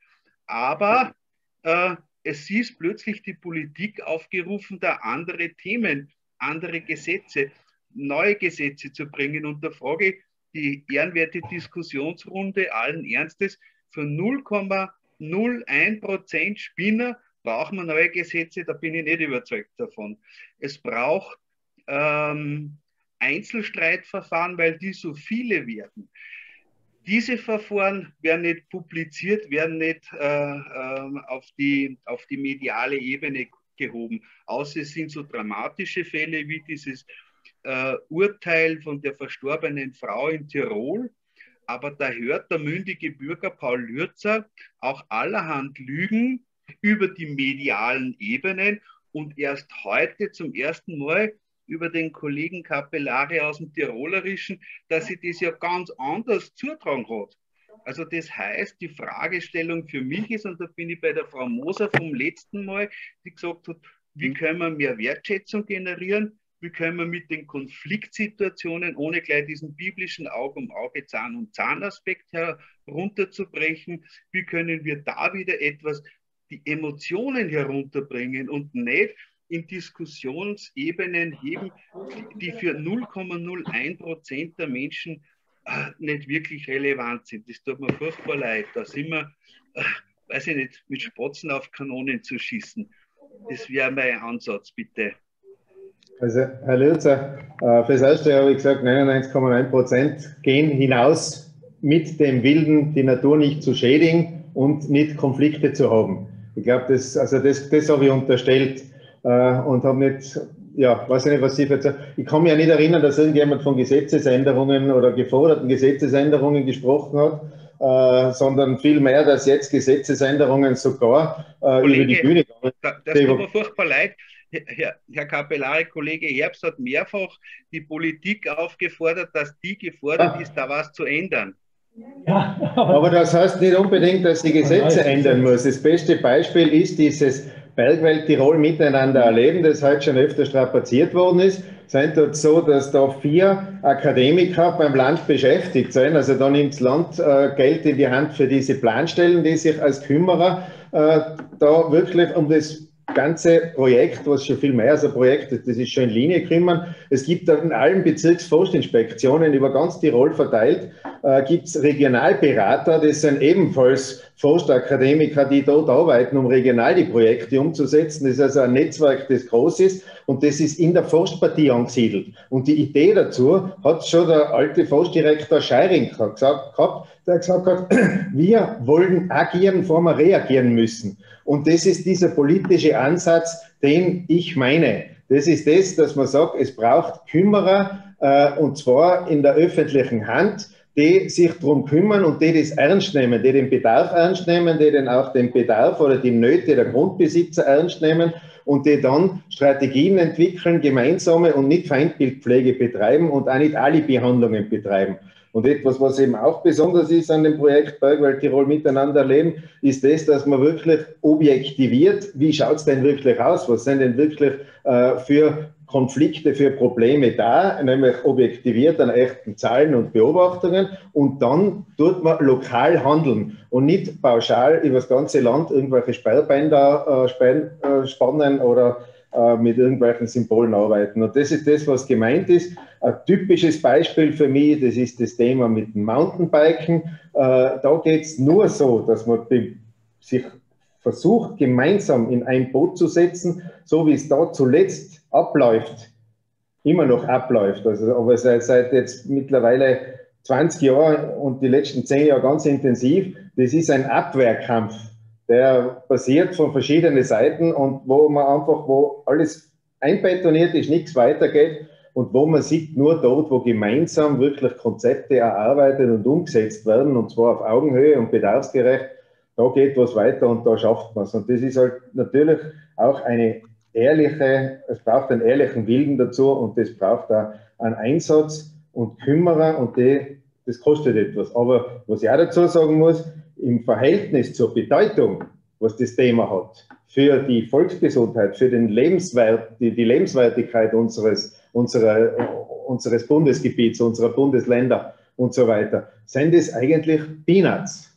aber äh, es ist plötzlich die Politik aufgerufen, da andere Themen, andere Gesetze, neue Gesetze zu bringen. Und da frage ich die ehrenwerte Diskussionsrunde allen Ernstes, für 0,01 Prozent Spinner brauchen wir neue Gesetze, da bin ich nicht überzeugt davon. Es braucht ähm, Einzelstreitverfahren, weil die so viele werden. Diese Verfahren werden nicht publiziert, werden nicht äh, äh, auf, die, auf die mediale Ebene gehoben, außer es sind so dramatische Fälle wie dieses äh, Urteil von der verstorbenen Frau in Tirol, aber da hört der mündige Bürger Paul Lürzer auch allerhand Lügen über die medialen Ebenen. Und erst heute zum ersten Mal über den Kollegen Capellari aus dem Tirolerischen, dass sie das ja ganz anders zutragen hat. Also das heißt, die Fragestellung für mich ist, und da bin ich bei der Frau Moser vom letzten Mal, die gesagt hat, Wie können wir mehr Wertschätzung generieren? Wie können wir mit den Konfliktsituationen, ohne gleich diesen biblischen Auge um Auge, Zahn um Zahn-Aspekt herunterzubrechen, wie können wir da wieder etwas, die Emotionen herunterbringen und nicht in Diskussionsebenen heben, die für 0,01 Prozent der Menschen äh, nicht wirklich relevant sind. Das tut mir furchtbar leid. Da sind wir, äh, weiß ich nicht, mit Spatzen auf Kanonen zu schießen. Das wäre mein Ansatz, bitte. Also, Herr Lürzer, äh, fürs Erste habe ich gesagt, 99,9 Prozent gehen hinaus mit dem Willen, die Natur nicht zu schädigen und nicht Konflikte zu haben. Ich glaube, das, also das, das habe ich unterstellt äh, und habe nicht, ja, weiß ich nicht, was Sie verzeihen. Ich kann mich ja nicht erinnern, dass irgendjemand von Gesetzesänderungen oder geforderten Gesetzesänderungen gesprochen hat, äh, sondern vielmehr, dass jetzt Gesetzesänderungen sogar äh, Kollege, über die Bühne. Da, das tut mir furchtbar leid. Herr, Herr Kapellari, Kollege Herbst hat mehrfach die Politik aufgefordert, dass die gefordert ah. ist, da was zu ändern. Ja, aber, aber das heißt nicht unbedingt, dass die Gesetze ändern muss. Das beste Beispiel ist dieses Bergwelt Tirol miteinander erleben, das heute schon öfter strapaziert worden ist. Sind dort so, dass da vier Akademiker beim Land beschäftigt sind. Also da nimmt das Land äh, Geld in die Hand für diese Planstellen, die sich als Kümmerer äh, da wirklich um das ganze Projekt, was schon viel mehr als ein Projekt ist, das ist schon in Linie gekommen. Es gibt in allen Bezirksforstinspektionen über ganz Tirol verteilt, äh, gibt es Regionalberater, das sind ebenfalls Forstakademiker, die dort arbeiten, um regional die Projekte umzusetzen. Das ist also ein Netzwerk, das groß ist und das ist in der Forstpartie angesiedelt. Und die Idee dazu hat schon der alte Forstdirektor Scheiring gehabt, der gesagt hat, (clears throat) wir wollen agieren, bevor wir reagieren müssen. Und das ist dieser politische Ansatz, den ich meine. Das ist das, dass man sagt, es braucht Kümmerer, äh, und zwar in der öffentlichen Hand, die sich darum kümmern und die das ernst nehmen, die den Bedarf ernst nehmen, die dann auch den Bedarf oder die Nöte der Grundbesitzer ernst nehmen und die dann Strategien entwickeln, gemeinsame und nicht Feindbildpflege betreiben und auch nicht Alibi-Handlungen betreiben. Und etwas, was eben auch besonders ist an dem Projekt Bergwald Tirol miteinander leben, ist das, dass man wirklich objektiviert, wie schaut es denn wirklich aus? Was sind denn wirklich äh, für Konflikte, für Probleme da, nämlich objektiviert an echten Zahlen und Beobachtungen und dann tut man lokal handeln und nicht pauschal über das ganze Land irgendwelche Sperrbänder äh, spannen oder äh, mit irgendwelchen Symbolen arbeiten. Und das ist das, was gemeint ist. Ein typisches Beispiel für mich, das ist das Thema mit dem Mountainbiken. Äh, da geht es nur so, dass man sich versucht, gemeinsam in ein Boot zu setzen, so wie es da zuletzt abläuft, immer noch abläuft. Also, aber seit, seit jetzt mittlerweile 20 Jahren und die letzten 10 Jahre ganz intensiv, das ist ein Abwehrkampf der passiert von verschiedenen Seiten und wo man einfach, wo alles einbetoniert ist, nichts weitergeht und wo man sieht, nur dort, wo gemeinsam wirklich Konzepte erarbeitet und umgesetzt werden, und zwar auf Augenhöhe und bedarfsgerecht, da geht was weiter und da schafft man es. Und das ist halt natürlich auch eine ehrliche, es braucht einen ehrlichen Willen dazu und das braucht auch einen Einsatz und Kümmerer und die, das kostet etwas. Aber was ich auch dazu sagen muss, im Verhältnis zur Bedeutung, was das Thema hat, für die Volksgesundheit, für den Lebenswert, die, die Lebenswertigkeit unseres, unserer, unseres Bundesgebiets, unserer Bundesländer und so weiter, sind es eigentlich Peanuts.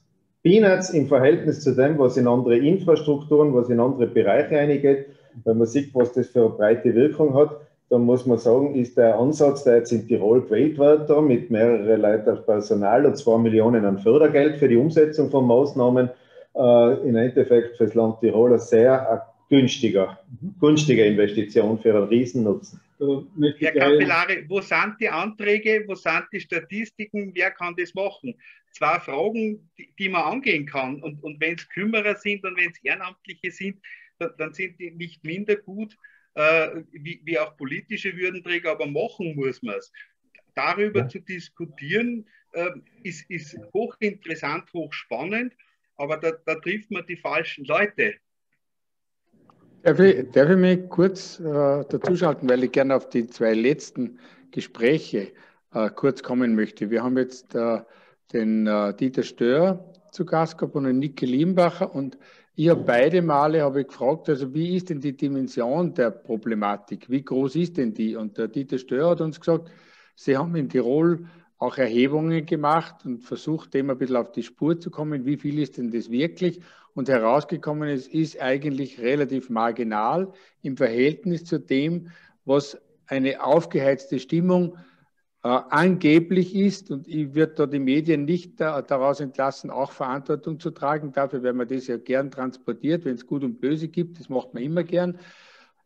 Peanuts im Verhältnis zu dem, was in andere Infrastrukturen, was in andere Bereiche eingeht, wenn man sieht, was das für eine breite Wirkung hat dann muss man sagen, ist der Ansatz, der jetzt in Tirol gewählt wird, da mit mehreren Leuten Personal und zwei Millionen an Fördergeld für die Umsetzung von Maßnahmen, äh, im Endeffekt für das Land Tirol eine sehr günstiger, günstige Investition für einen Riesennutzen. Herr Capellari, wo sind die Anträge, wo sind die Statistiken, wer kann das machen? Zwei Fragen, die, die man angehen kann. Und, und wenn es Kümmerer sind und wenn es Ehrenamtliche sind, dann, dann sind die nicht minder gut äh, wie, wie, auch politische Würdenträger, aber machen muss man es. Darüber ja. zu diskutieren, äh, ist, ist hochinteressant, hochspannend, aber da, da, trifft man die falschen Leute. Darf ich, darf ich mich kurz äh, dazuschalten, weil ich gerne auf die zwei letzten Gespräche äh, kurz kommen möchte. Wir haben jetzt äh, den äh, Dieter Stör zu Gast gehabt und den Nike Liembacher und Ich habe beide Male habe ich gefragt, also wie ist denn die Dimension der Problematik? Wie groß ist denn die? Und der Dieter Stör hat uns gesagt, sie haben in Tirol auch Erhebungen gemacht und versucht, dem ein bisschen auf die Spur zu kommen. Wie viel ist denn das wirklich? Und herausgekommen ist, ist eigentlich relativ marginal im Verhältnis zu dem, was eine aufgeheizte Stimmung angeblich ist. Und ich würde da die Medien nicht da, daraus entlassen, auch Verantwortung zu tragen. Dafür werden wir das ja gern transportiert, wenn es Gut und Böse gibt. Das macht man immer gern.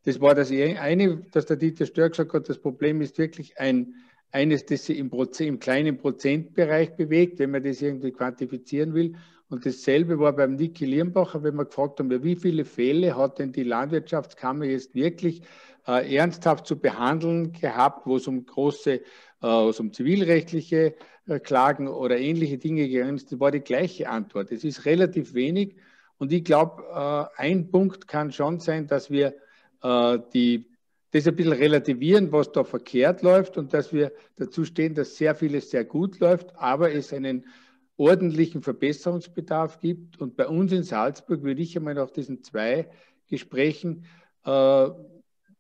Das war das eine, dass der Dieter Stör gesagt hat, das Problem ist wirklich ein, eines, das sich im, Prozent, im kleinen Prozentbereich bewegt, wenn man das irgendwie quantifizieren will. Und dasselbe war beim Niki Lirnbacher, wenn wir gefragt haben, wie viele Fälle hat denn die Landwirtschaftskammer jetzt wirklich äh, ernsthaft zu behandeln gehabt, wo es um große, äh, um zivilrechtliche äh, Klagen oder ähnliche Dinge gegangen ist, war die gleiche Antwort. Es ist relativ wenig. Und ich glaube, äh, ein Punkt kann schon sein, dass wir äh, die, das ein bisschen relativieren, was da verkehrt läuft und dass wir dazu stehen, dass sehr vieles sehr gut läuft, aber es einen ordentlichen Verbesserungsbedarf gibt. Und bei uns in Salzburg würde ich einmal nach diesen zwei Gesprächen äh,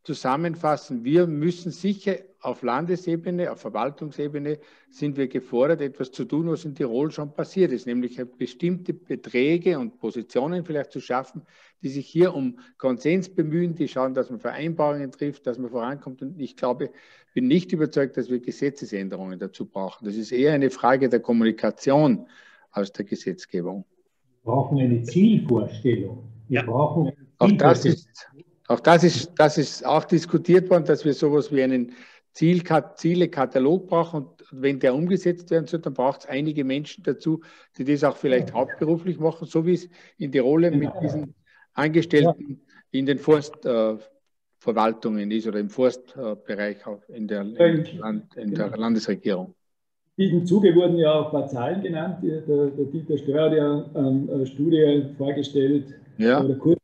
zusammenfassen, wir müssen sicher auf Landesebene, auf Verwaltungsebene sind wir gefordert, etwas zu tun, was in Tirol schon passiert ist, nämlich bestimmte Beträge und Positionen vielleicht zu schaffen, die sich hier um Konsens bemühen, die schauen, dass man Vereinbarungen trifft, dass man vorankommt. Und ich glaube, bin nicht überzeugt, dass wir Gesetzesänderungen dazu brauchen. Das ist eher eine Frage der Kommunikation aus der Gesetzgebung. Wir brauchen eine Zielvorstellung. Wir ja. brauchen eine Zielvorstellung. Auch das ist auch das ist, das ist auch diskutiert worden, dass wir sowas wie einen Zielekatalog brauchen. Und wenn der umgesetzt werden soll, dann braucht es einige Menschen dazu, die das auch vielleicht hauptberuflich machen, so wie es in Tirol mit genau. diesen Angestellten in den Forstverwaltungen ist oder im Forstbereich in der, Land, in der Landesregierung. In diesem Zuge wurden ja auch ein paar Zahlen genannt. Der, der Dieter Steuer hat ja eine Studie vorgestellt, ja. oder kurz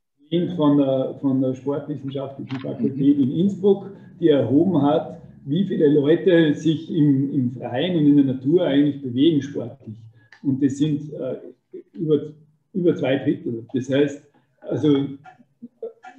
von der, von der Sportwissenschaftlichen Fakultät in Innsbruck, die erhoben hat, wie viele Leute sich im, im Freien und in der Natur eigentlich bewegen sportlich. Und das sind äh, über, über zwei Drittel. Das heißt, also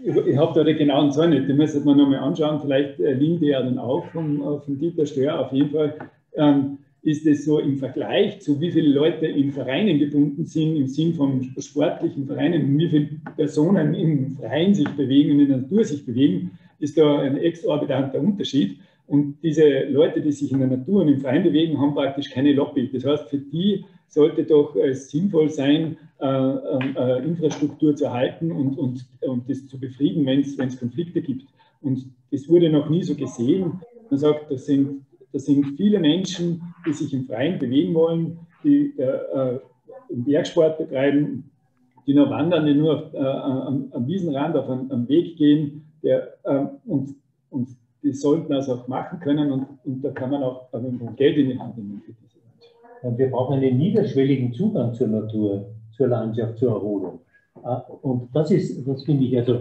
ich habe da die genauen Zahlen nicht, die müsste man nochmal anschauen, vielleicht äh, liegen die ja dann auch vom, äh, vom Dieter Stör. Auf jeden Fall ähm, ist es so im Vergleich zu wie viele Leute in Vereinen gebunden sind, im Sinn von sportlichen Vereinen wie viele Personen im Freien sich bewegen und in der Natur sich bewegen, ist da ein exorbitanter Unterschied. Und diese Leute, die sich in der Natur und im Freien bewegen, haben praktisch keine Lobby. Das heißt, für die sollte doch es sinnvoll sein, äh, äh, Infrastruktur zu erhalten und, und, und das zu befrieden, wenn es Konflikte gibt. Und das wurde noch nie so gesehen. Man sagt, das sind das sind viele Menschen, die sich im Freien bewegen wollen, die äh, Bergsport betreiben, die nur wandern, die nur auf, äh, am, am, Wiesenrand auf einem, Weg gehen der, äh, und, und die sollten das auch machen können und, und da kann man auch Geld in die Hand nehmen wir brauchen einen niederschwelligen Zugang zur Natur, zur Landschaft, zur Erholung. Äh, und das ist, das finde ich also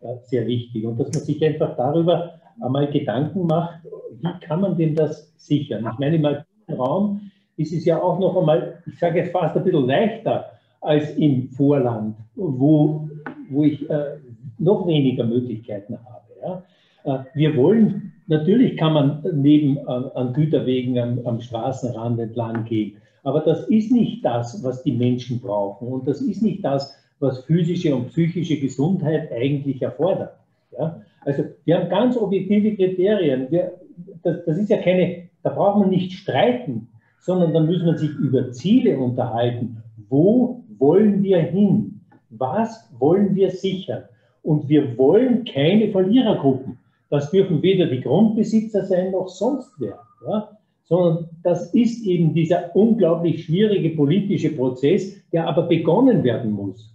äh, sehr wichtig. Und dass man sich einfach darüber einmal Gedanken macht, wie kann man denn das sichern? Ich meine, im alpinen Raum ist es ja auch noch einmal, ich sage fast ein bisschen leichter als im Vorland, wo, wo ich äh, noch weniger Möglichkeiten habe. Ja? Äh, wir wollen, natürlich kann man neben äh, an Güterwegen am, am Straßenrand entlang gehen, aber das ist nicht das, was die Menschen brauchen und das ist nicht das, was physische und psychische Gesundheit eigentlich erfordert. Ja? Also wir haben ganz objektive Kriterien. Wir, das, das ist ja keine, da braucht man nicht streiten, sondern da muss man sich über Ziele unterhalten. Wo wollen wir hin? Was wollen wir sichern? Und wir wollen keine Verlierergruppen. Das dürfen weder die Grundbesitzer sein noch sonst wer. Ja? Sondern das ist eben dieser unglaublich schwierige politische Prozess, der aber begonnen werden muss.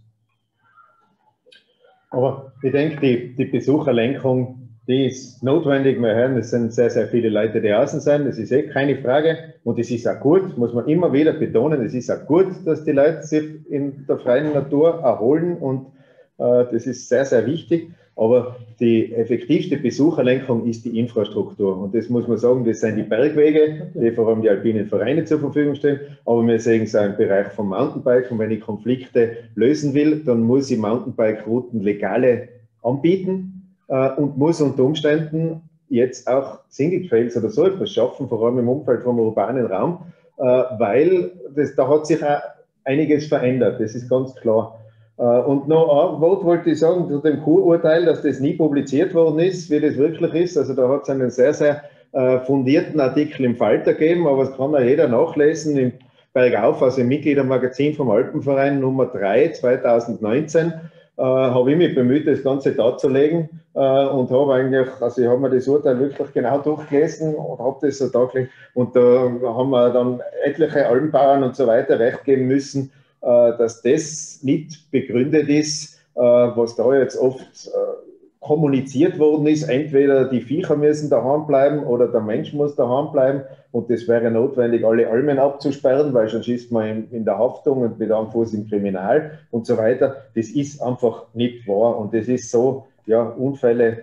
Aber ich denke, die, die Besucherlenkung, die ist notwendig. Wir hören, es sind sehr, sehr viele Leute, die außen sind. Das ist eh keine Frage. Und es ist auch gut, muss man immer wieder betonen, es ist auch gut, dass die Leute sich in der freien Natur erholen. Und äh, das ist sehr, sehr wichtig. Aber die effektivste Besucherlenkung ist die Infrastruktur. Und das muss man sagen, das sind die Bergwege, die vor allem die alpinen Vereine zur Verfügung stehen. Aber wir sehen es auch im Bereich vom Mountainbike. Und wenn ich Konflikte lösen will, dann muss ich Mountainbike-Routen legale anbieten äh, und muss unter Umständen jetzt auch Single Trails oder so etwas schaffen, vor allem im Umfeld vom urbanen Raum, äh, weil das, da hat sich auch einiges verändert, das ist ganz klar. Äh, und noch ein Wort wollte ich sagen zu dem Kururteil, dass das nie publiziert worden ist, wie das wirklich ist. Also da hat es einen sehr, sehr äh, fundierten Artikel im Falter gegeben, aber das kann ja jeder nachlesen im Bergauf, also im Mitgliedermagazin vom Alpenverein Nummer 3 2019 äh, habe ich mich bemüht, das Ganze darzulegen äh, und habe eigentlich, also ich habe mir das Urteil wirklich genau durchgelesen und habe das so dargelegt und da haben wir dann etliche Almbauern und so weiter recht geben müssen, dass das nicht begründet ist, äh, was da jetzt oft äh, kommuniziert worden ist, entweder die Viecher müssen daheim bleiben oder der Mensch muss daheim bleiben. Und das wäre notwendig, alle Almen abzusperren, weil sonst ist man in, der Haftung und mit einem Fuß im Kriminal und so weiter. Das ist einfach nicht wahr. Und das ist so, ja, Unfälle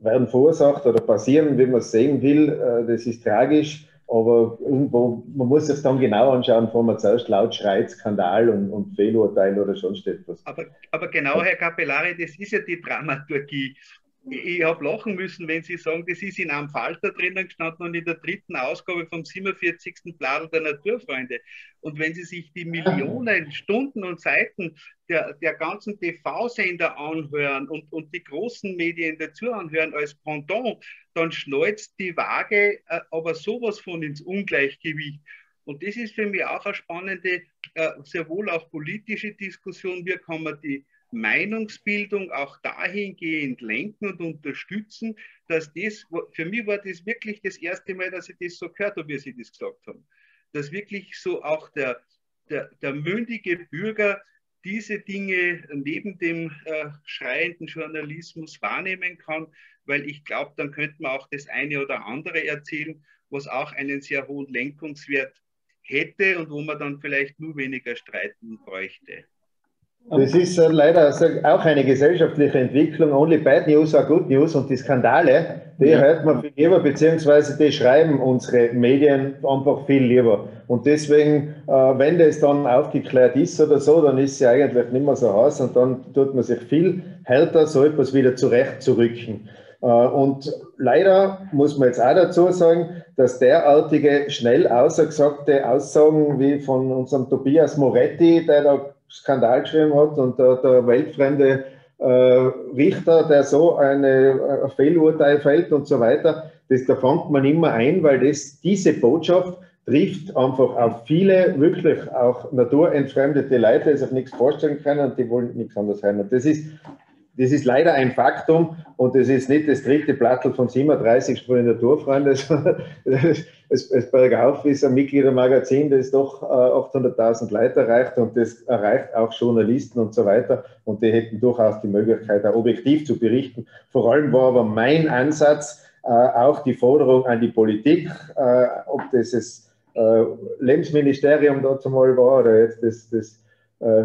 werden verursacht oder passieren, wie man es sehen will, äh, das ist tragisch aber irgendwo, man muss es dann genau anschauen, bevor man zuerst laut schreit, Skandal und, und Fehlurteil oder sonst etwas. Aber, aber genau, Herr Capellari, das ist ja die Dramaturgie ich habe lachen müssen, wenn Sie sagen, das ist in einem Falter drinnen gestanden und in der dritten Ausgabe vom 47. Bladel der Naturfreunde. Und wenn Sie sich die Millionen Stunden und Seiten der, der ganzen TV-Sender anhören und, und die großen Medien dazu anhören als Pendant, dann schnallt die Waage äh, aber sowas von ins Ungleichgewicht. Und das ist für mich auch eine spannende, äh, sehr wohl auch politische Diskussion. Wie kann man die Meinungsbildung auch dahingehend lenken und unterstützen, dass das, für mich war das wirklich das erste Mal, dass ich das so gehört habe, wie Sie das gesagt haben. Dass wirklich so auch der, der, der mündige Bürger diese Dinge neben dem äh, schreienden Journalismus wahrnehmen kann, weil ich glaube, dann könnte man auch das eine oder andere erzählen, was auch einen sehr hohen Lenkungswert hätte und wo man dann vielleicht nur weniger streiten bräuchte. Das ist leider auch eine gesellschaftliche Entwicklung. Only bad news are good news und die Skandale, die ja. hört man viel lieber, beziehungsweise die schreiben unsere Medien einfach viel lieber. Und deswegen, äh, wenn das dann aufgeklärt ist oder so, dann ist sie eigentlich nicht mehr so heiß und dann tut man sich viel härter so etwas wieder zurechtzurücken. Äh, und leider muss man jetzt auch dazu sagen, dass derartige schnell ausgesagte Aussagen wie von unserem Tobias Moretti, der da Skandal geschrieben hat und der, der weltfremde äh, Richter, der so eine, ein Fehlurteil fällt und so weiter, das, da fängt man immer ein, weil das, diese Botschaft trifft einfach auf viele wirklich auch naturentfremdete Leute, die sich nichts vorstellen können und die wollen nichts anderes haben. Und das ist das ist leider ein Faktum und das ist nicht das dritte Plattel von 37 Spuren Naturfreunde, es, es Bergauf ist ein Mitgliedermagazin, das doch 800.000 äh, Leute erreicht und das erreicht auch Journalisten und so weiter und die hätten durchaus die Möglichkeit, auch objektiv zu berichten. Vor allem war aber mein Ansatz äh, auch die Forderung an die Politik, äh, ob das das Lebensministerium dazu mal war oder jetzt das, das äh,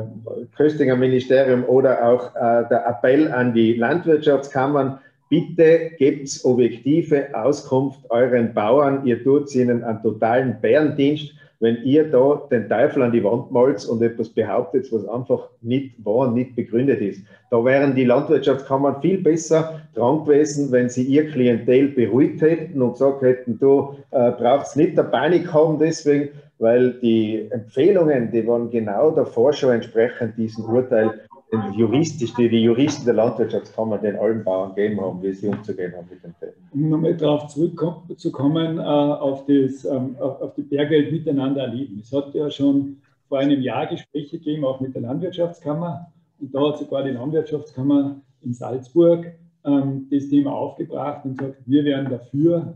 Köstinger Ministerium oder auch äh, der Appell an die Landwirtschaftskammern, bitte gebt objektive Auskunft euren Bauern, ihr tut ihnen einen totalen Bärendienst, wenn ihr da den Teufel an die Wand malt und etwas behauptet, was einfach nicht wahr, nicht begründet ist. Da wären die Landwirtschaftskammern viel besser dran gewesen, wenn sie ihr Klientel beruhigt hätten und gesagt hätten, du äh, brauchst nicht der Panik haben deswegen, weil die Empfehlungen, die waren genau der Vorschau entsprechend diesem Urteil, den juristisch, die die Juristen der Landwirtschaftskammer den allen Bauern gegeben haben, wie sie umzugehen haben mit dem Thema. Um nochmal darauf zurückzukommen, äh, auf, das, ähm, auf, die Bergwelt miteinander erleben. Es hat ja schon vor einem Jahr Gespräche gegeben, auch mit der Landwirtschaftskammer. Und da hat sogar die Landwirtschaftskammer in Salzburg ähm, das Thema aufgebracht und sagt, wir wären dafür,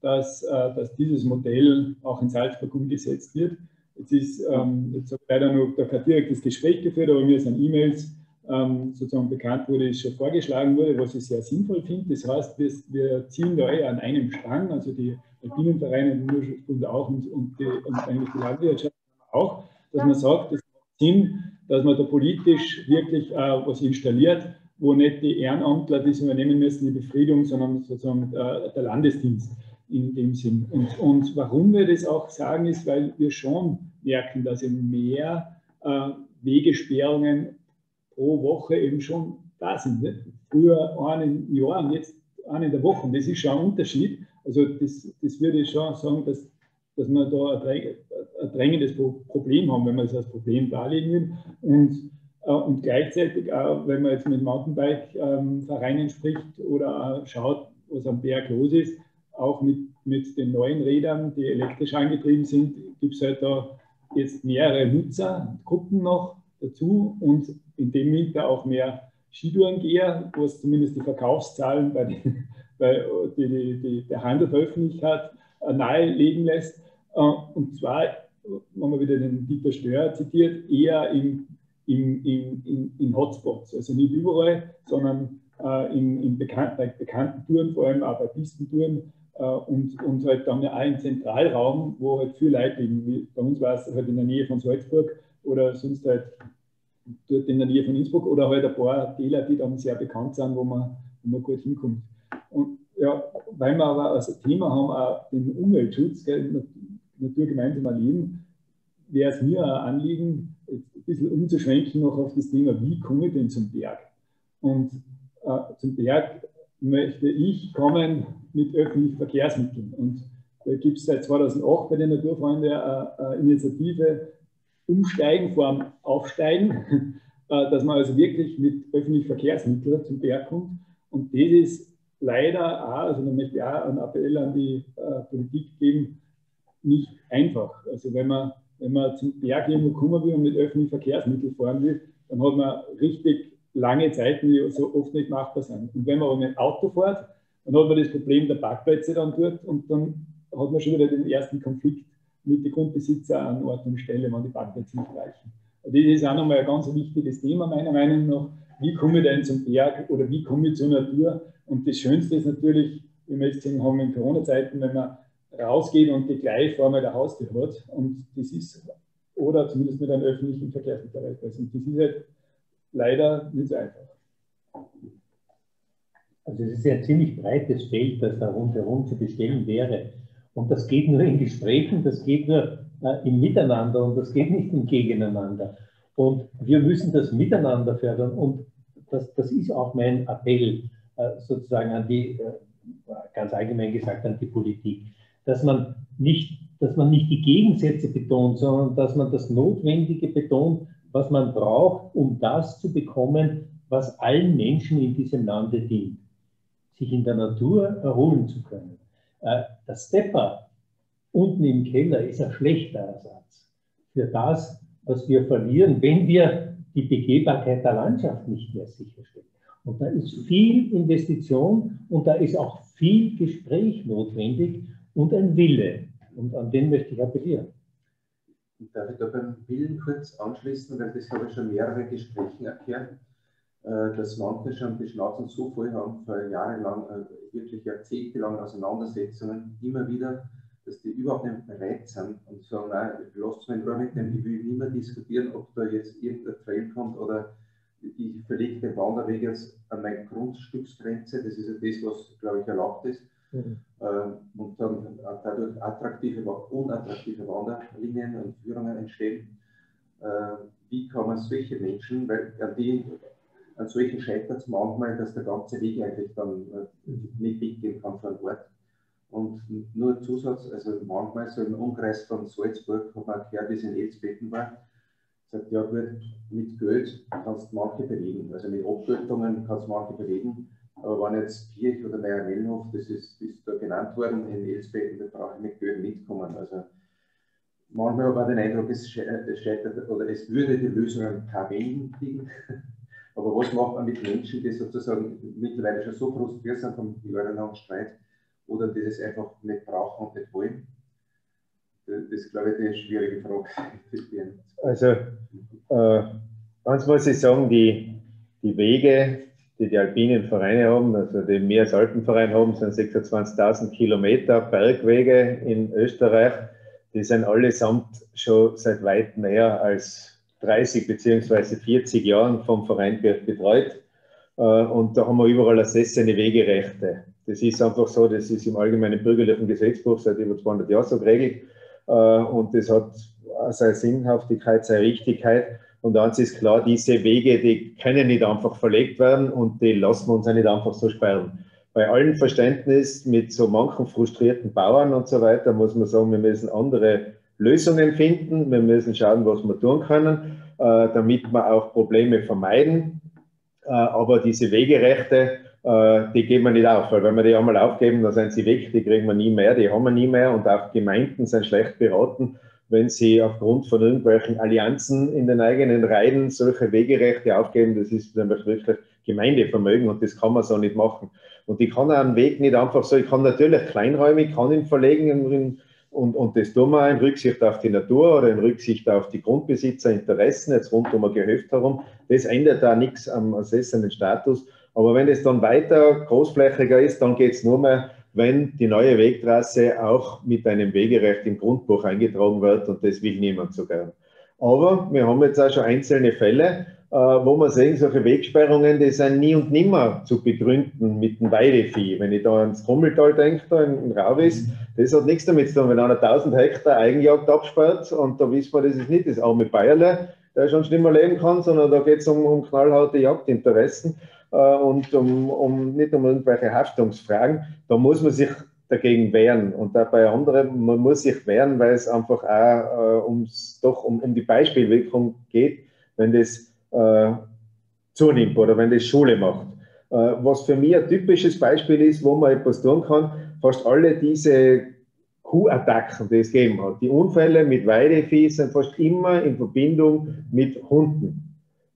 dass, äh, dass dieses Modell auch in Salzburg umgesetzt wird. Jetzt ist ähm, jetzt leider noch kein direktes Gespräch geführt, aber mir sind E-Mails ähm, sozusagen bekannt wurde, es schon vorgeschlagen wurde, was ich sehr sinnvoll finde. Das heißt, wir, wir ziehen da eher an einem Strang, also die Alpinenvereine, die Naturschutzbunde auch und, und, die, und eigentlich die Landwirtschaft auch, dass man sagt, es macht Sinn, dass man da politisch wirklich äh, was installiert, wo nicht die Ehrenamtler das übernehmen müssen, die Befriedung, sondern sozusagen der, der Landesdienst in dem Sinn. Und, und warum wir das auch sagen, ist, weil wir schon merken, dass eben mehr äh, Wegesperrungen pro Woche eben schon da sind. Nicht? Früher einen Jahr und jetzt einen in der Woche. Das ist schon ein Unterschied. Also das, das würde ich schon sagen, dass, dass wir da ein, ein drängendes Problem haben, wenn man es als Problem darlegen will. Und, äh, und gleichzeitig auch, wenn man jetzt mit Mountainbike-Vereinen ähm, spricht oder schaut, was am Berg los ist, auch mit, mit den neuen Rädern, die elektrisch angetrieben sind, gibt es halt da jetzt mehrere Nutzergruppen noch dazu und in dem Winter auch mehr Skitourengeher, was zumindest die Verkaufszahlen bei, den, (laughs) bei die, die, die, der Handel veröffentlicht hat, äh, nahelegen lässt. Äh, und zwar, wenn man wieder den Dieter Steuer zitiert, eher in, in, in, in Hotspots, also nicht überall, sondern äh, in, in bekannt, bei bekannten Touren, vor allem auch bei Pistentouren, und, und halt dann auch im Zentralraum, wo halt viel Leute liegen. Bei uns war es halt in der Nähe von Salzburg oder sonst halt dort in der Nähe von Innsbruck oder halt ein paar Täler, die dann sehr bekannt sind, wo man, wo man gut hinkommt. Und ja, weil wir aber als Thema haben auch den Umweltschutz, gell, Natur gemeinsam erleben, wäre es mir ein Anliegen, ein bisschen umzuschwenken noch auf das Thema, wie komme ich denn zum Berg? Und äh, zum Berg möchte ich kommen mit öffentlichen Verkehrsmitteln. Und da gibt es seit 2008 bei den Naturfreunden eine, eine Initiative Umsteigen vorm Aufsteigen, (laughs) äh, dass man also wirklich mit öffentlichen Verkehrsmitteln zum Berg kommt. Und das ist leider auch, also da möchte ich auch einen Appell an die äh, Politik geben, nicht einfach. Also wenn man, wenn man zum Berg irgendwo kommen will und mit öffentlichen Verkehrsmitteln fahren will, dann hat man richtig lange Zeiten, die so oft nicht machbar sind. Und wenn man aber mit dem Auto fährt, dann hat man das Problem der Parkplätze dann dort und dann hat man schon wieder den ersten Konflikt mit den Grundbesitzern an Ort und Stelle, wenn die Parkplätze nicht reichen. Das ist auch nochmal ein ganz wichtiges Thema meiner Meinung nach. Wie komme ich denn zum Berg oder wie komme ich zur Natur? Und das Schönste ist natürlich, wie wir jetzt sehen haben in Corona-Zeiten, wenn man rausgeht und die gleich vor mir der Haustür hat. Und das ist, oder zumindest mit einem öffentlichen Verkehrsmittel Und das ist halt leider nicht einfach. Also es ist ja ein ziemlich breites Feld, das da rundherum zu bestellen wäre. Und das geht nur in Gesprächen, das geht nur äh, im Miteinander und das geht nicht im Gegeneinander. Und wir müssen das Miteinander fördern. Und das, das ist auch mein Appell äh, sozusagen an die, äh, ganz allgemein gesagt, an die Politik, dass man nicht, dass man nicht die Gegensätze betont, sondern dass man das Notwendige betont, was man braucht, um das zu bekommen, was allen Menschen in diesem Lande dient, sich in der Natur erholen zu können. Äh, der Stepper unten im Keller ist ein schlechter Ersatz für das, was wir verlieren, wenn wir die Begehbarkeit der Landschaft nicht mehr sicherstellen. Und da ist viel Investition und da ist auch viel Gespräch notwendig und ein Wille. Und an den möchte ich appellieren. Darf ich da beim Willen kurz anschließen, weil das habe ich schon mehrere Gesprächen erklärt, äh, dass manche schon die Schnauzen so voll haben, für jahrelang, äh, wirklich jahrzehntelang Auseinandersetzungen, immer wieder, dass die überhaupt nicht bereit sind und sagen, nein, lasst mich in Ruhe mit dem, ich will nicht mehr diskutieren, ob da jetzt irgendein Trail kommt oder ich verlege den Wanderweg jetzt an meine Grundstücksgrenze, das ist ja das, was, glaube ich, erlaubt ist Mhm. Ähm, und dann dadurch attraktive, unattraktive Wanderlinien und Führungen entstehen. Äh, wie kann man solche Menschen, weil an, die, an solchen scheitert es manchmal, dass der ganze Weg eigentlich dann äh, nicht weggehen kann von Ort. Und nur Zusatz, also manchmal so im Umkreis von Salzburg hat man gehört, wie es in Elsbetten war, sagt, ja gut, mit Geld kannst du manche bewegen, also mit Abgeltungen kannst du manche bewegen, aber wenn jetzt Kirch oder Meyer-Mellenhof, das ist, ist da genannt worden in Elsbeth, da brauche ich mit Gehör mitkommen. Also manchmal habe ich den Eindruck, es scheitert oder es würde die Lösung an KW kriegen. Aber was macht man mit Menschen, die sozusagen mittlerweile schon so frustriert sind vom jahrelangen Streit oder die das einfach nicht brauchen und nicht wollen? Das ist, glaube ich, eine schwierige Frage. (laughs) Also, äh, eins muss ich sagen, die, die Wege die die alpinen Vereine haben, also die wir als Alpenverein haben, sind 26.000 Kilometer Bergwege in Österreich. Die sind allesamt schon seit weit mehr als 30 beziehungsweise 40 Jahren vom Verein betreut. und da haben wir überall ersetzene Wegerechte. Das ist einfach so, das ist im allgemeinen bürgerlichen Gesetzbuch seit über 200 Jahren so geregelt und das hat seine Sinnhaftigkeit, seine Richtigkeit. Und eins ist klar, diese Wege, die können nicht einfach verlegt werden und die lassen wir uns auch nicht einfach so sperren. Bei allem Verständnis mit so manchen frustrierten Bauern und so weiter muss man sagen, wir müssen andere Lösungen finden. Wir müssen schauen, was wir tun können, äh, damit wir auch Probleme vermeiden. Äh, aber diese Wegerechte, äh, die geben wir nicht auf, weil wenn wir die einmal aufgeben, dann sind sie weg, die kriegen wir nie mehr, die haben wir nie mehr und auch Gemeinden sind schlecht beraten, wenn sie aufgrund von irgendwelchen Allianzen in den eigenen Reihen solche Wegerechte aufgeben, das ist nämlich wirklich Gemeindevermögen und das kann man so nicht machen. Und ich kann einen Weg nicht einfach so, ich kann natürlich kleinräumig, kann ihn verlegen und, und das tun wir in Rücksicht auf die Natur oder in Rücksicht auf die Grundbesitzerinteressen, jetzt rund um ein Gehöft herum. Das ändert da nichts am ersetzenen Status. Aber wenn es dann weiter großflächiger ist, dann geht es nur mehr wenn die neue Wegtrasse auch mit einem Wegerecht im Grundbuch eingetragen wird und das will niemand so gern. Aber wir haben jetzt auch schon einzelne Fälle, äh, wo wir sehen, solche Wegsperrungen, die sind nie und nimmer zu begründen mit dem Weidevieh. Wenn ich da ans Krummeltal denke, da in Rauwis, das hat nichts damit zu tun, wenn einer 1000 Hektar Eigenjagd absperrt und da wissen wir, das ist nicht das arme Bayerle, der schon nicht mehr leben kann, sondern da geht es um, um knallharte Jagdinteressen und um, um, nicht um irgendwelche Haftungsfragen. Da muss man sich dagegen wehren. Und da bei anderen, man muss sich wehren, weil es einfach auch äh, ums, doch um, um die Beispielwirkung geht, wenn das äh, zunimmt oder wenn das Schule macht. Äh, was für mich ein typisches Beispiel ist, wo man etwas tun kann, fast alle diese Kuhattacken, die es gegeben hat, die Unfälle mit Weidevieh sind fast immer in Verbindung mit Hunden.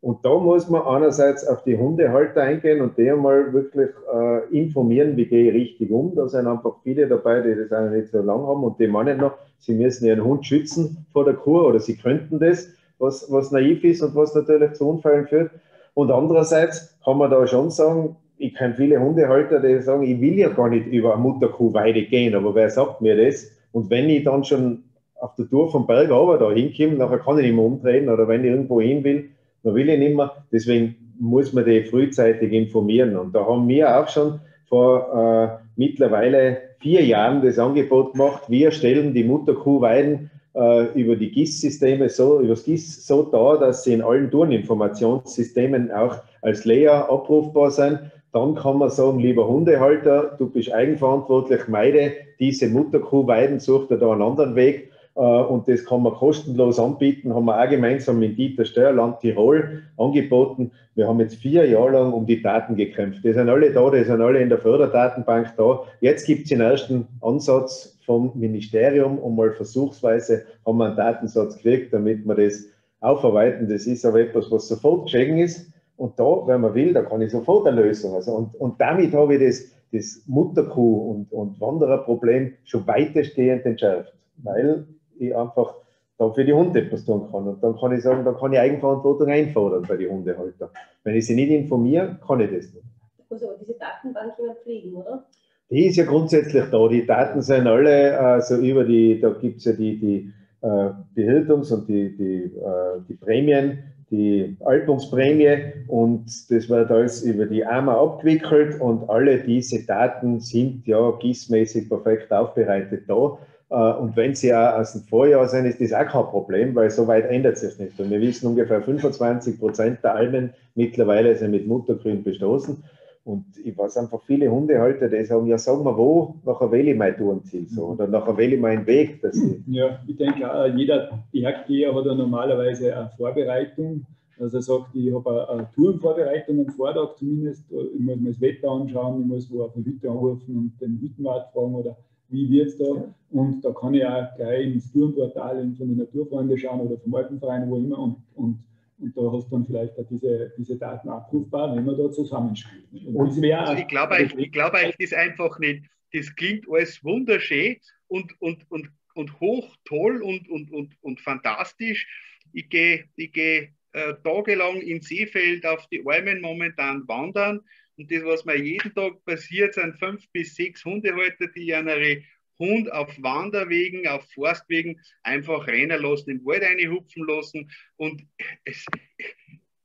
Und da muss man einerseits auf die Hundehalter eingehen und die einmal wirklich äh, informieren, wie gehe ich richtig um. Da sind einfach viele dabei, die das auch nicht so lange haben und die meinen noch, sie müssen ihren Hund schützen vor der Kur oder sie könnten das, was, was naiv ist und was natürlich zu Unfällen führt. Und andererseits kann man da schon sagen, ich kenne viele Hundehalter, die sagen, ich will ja gar nicht über eine Mutterkuhweide gehen, aber wer sagt mir das? Und wenn ich dann schon auf der Tour vom Berg runter da hinkomme, nachher kann ich nicht mehr umdrehen oder wenn ich irgendwo hin will, da will ich nicht mehr. Deswegen muss man die frühzeitig informieren. Und da haben wir auch schon vor äh, mittlerweile vier Jahren das Angebot gemacht. Wir stellen die Mutterkuhweiden äh, über die GIS-Systeme so, über das GIS so dar, dass sie in allen Turninformationssystemen auch als Layer abrufbar sind. Dann kann man sagen, lieber Hundehalter, du bist eigenverantwortlich, meide diese Mutterkuhweiden, such dir da einen anderen Weg und das kann man kostenlos anbieten, haben wir auch gemeinsam mit Dieter Steuerland Tirol angeboten. Wir haben jetzt vier Jahre lang um die Daten gekämpft. Die sind alle da, die sind alle in der Förderdatenbank da. Jetzt gibt es den ersten Ansatz vom Ministerium und mal versuchsweise haben wir einen Datensatz gekriegt, damit wir das aufarbeiten. Das ist aber etwas, was sofort geschehen ist. Und da, wenn man will, da kann ich sofort eine Lösung. Also und, und damit habe ich das, das Mutterkuh- und, und Wandererproblem schon weitestgehend entschärft. Weil ich einfach da für die Hunde etwas tun kann. Und dann kann ich sagen, dann kann ich Eigenverantwortung einfordern bei den Hundehaltern. Wenn ich sie nicht informiere, kann ich das nicht. Muss aber diese Datenbank jemand pflegen, oder? Die ist ja grundsätzlich da. Die Daten sind alle also über die, da gibt es ja die, die äh, Behiltungs- und die, die, äh, die Prämien, die Alterungsprämie und das wird alles über die AMA abgewickelt und alle diese Daten sind ja gießmäßig perfekt aufbereitet da. Äh, und wenn sie auch aus dem Vorjahr sind, ist das auch kein Problem, weil so weit ändert sich nicht. Und wir wissen, ungefähr 25 Prozent der Almen mittlerweile sind mit Muttergrün bestoßen. Und ich weiß einfach viele Hundehalter, die sagen, ja, sag mal wo, nachher wähle ich mein Tourenziel so, oder nachher wähle ich meinen Weg. Dass ich ja, ich denke auch, jeder Berggeher hat ja normalerweise eine Vorbereitung. Also er sagt, ich habe eine Tourenvorbereitung am Vortag zumindest, ich muss mir das Wetter anschauen, ich muss wo auf eine Hütte anrufen und den Hüttenwart fragen oder wie wird es da? Und da kann ich auch gleich ins Tourenportal von den Naturfreunden schauen oder vom Alpenverein, wo immer. Und, und, und da hast du dann vielleicht auch diese, diese Daten abrufbar, wenn man da zusammenspielt. Und also ich glaube eigentlich, ich glaube eigentlich das einfach nicht. Das klingt alles wunderschön und, und, und, und hoch toll und, und, und, und fantastisch. Ich gehe ich geh, äh, tagelang in Seefeld auf die Almen momentan wandern und das, was mir jeden Tag passiert, sind fünf bis sechs Hundehalter, die ihre Hund auf Wanderwegen, auf Forstwegen einfach rennen lassen, im Wald reinhupfen lassen. Und es,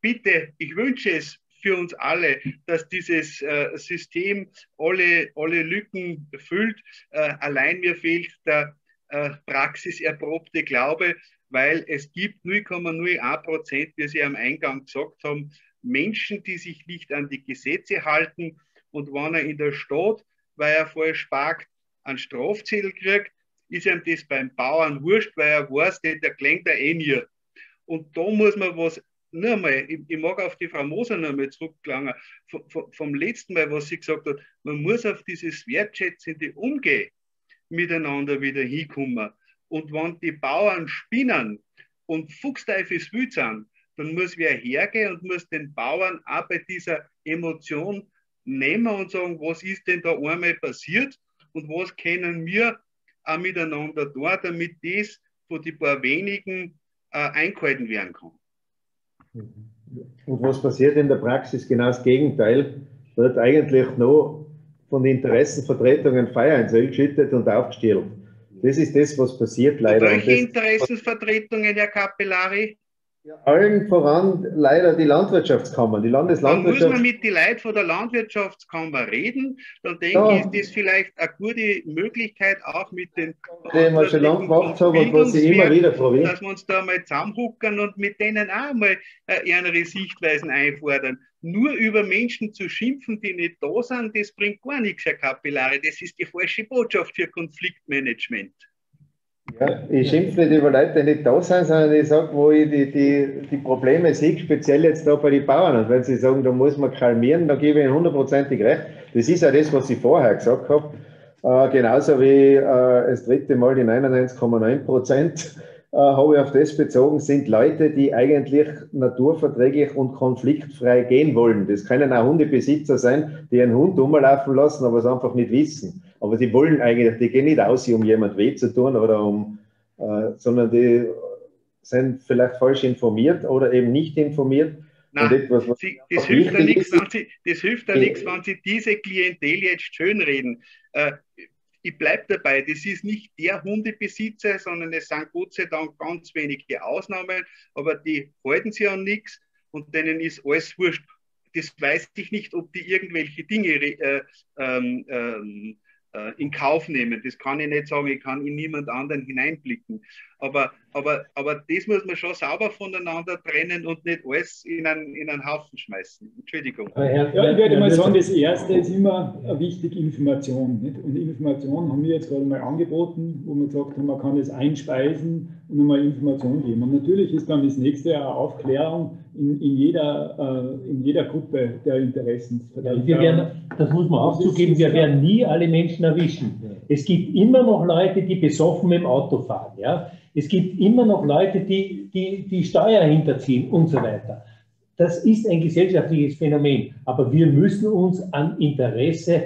bitte, ich wünsche es für uns alle, dass dieses äh, System alle, alle Lücken füllt. Äh, allein mir fehlt der äh, praxiserprobte Glaube, weil es gibt 0,01 Prozent, wie Sie am Eingang gesagt haben, Menschen, die sich nicht an die Gesetze halten und wenn er in der Stadt, weil er falsch parkt, einen Strafzettel kriegt, ist ihm das beim Bauern wurscht, weil er weiß, der, der klingt er eh nie. Und da muss man was, nur mal, ich, ich mag auf die Frau Moser noch mal zurückgelangen, vom, letzten Mal, was sie gesagt hat, man muss auf dieses wertschätzende Umgehen miteinander wieder hinkommen. Und wenn die Bauern spinnen und fuchsteufelswild sind, dann muss wer hergehen und muss den Bauern auch bei dieser Emotion nehmen und sagen, was ist denn da einmal passiert und was können wir auch miteinander tun, damit das von den paar wenigen äh, eingehalten werden kann. Und was passiert in der Praxis? Genau das Gegenteil. Wird eigentlich noch von den Interessenvertretungen Feier ins Öl geschüttet und aufgestellt. Das ist das, was passiert leider. Welche Interessenvertretungen, Herr Capellari? Allen voran leider die Landwirtschaftskammer, die Landeslandwirtschaft. Dann muss man mit den Leuten von der Landwirtschaftskammer reden. Dann denke ja. ich, ist das vielleicht eine gute Möglichkeit, auch mit den den wir schon lange gemacht haben und was sie immer wieder probieren. Dass wir uns da mal zusammenhuckern und mit denen auch mal äh, ihre Sichtweisen einfordern. Nur über Menschen zu schimpfen, die nicht da sind, das bringt gar nichts, Herr Kapillare. Das ist die falsche Botschaft für Konfliktmanagement. Ja, ich schimpfe nicht über Leute, die nicht da sind, sondern ich sage, wo ich die, die, die Probleme sehe, speziell jetzt da bei den Bauern. Und wenn sie sagen, da muss man kalmieren, dann gebe ich ihnen hundertprozentig recht. Das ist ja das, was ich vorher gesagt habe. Äh, genauso wie äh, das dritte Mal die 99,9 Prozent äh, habe ich auf das bezogen, sind Leute, die eigentlich naturverträglich und konfliktfrei gehen wollen. Das können auch Hundebesitzer sein, die einen Hund rumlaufen lassen, aber es einfach nicht wissen. Aber die wollen eigentlich, die gehen nicht aus, um jemand weh zu tun oder um, äh, sondern die sind vielleicht falsch informiert oder eben nicht informiert. Nein, etwas, Sie, das, hilft ja nichts, wenn Sie, das hilft ja nichts, wenn Sie diese Klientel jetzt schönreden. Äh, ich bleibe dabei, das ist nicht der Hundebesitzer, sondern es sind Gott sei Dank ganz wenige Ausnahmen, aber die halten sich an nichts und denen ist alles wurscht. Das weiß ich nicht, ob die irgendwelche Dinge äh, ähm, ähm, äh, in Kauf nehmen. Das kann ich nicht sagen, ich kann in niemand anderen hineinblicken. Aber, aber, aber das muss man schon sauber voneinander trennen und nicht alles in einen, in einen Haufen schmeißen. Entschuldigung. Ja, ich würde mal sagen, das Erste ist immer wichtig Information. Nicht? Und Information haben wir jetzt gerade mal angeboten, wo wir gesagt haben, man kann das einspeisen und einmal Information geben. Und natürlich ist dann das nächste eine Aufklärung in, in, jeder, äh, in jeder Gruppe der Interessensvertreter. Ja, das muss man auch zugeben, wir werden nie alle Menschen erwischen. Es gibt immer noch Leute, die besoffen mit dem Auto fahren. Ja? Es gibt immer noch Leute, die, die die Steuer hinterziehen und so weiter. Das ist ein gesellschaftliches Phänomen. Aber wir müssen uns an Interesse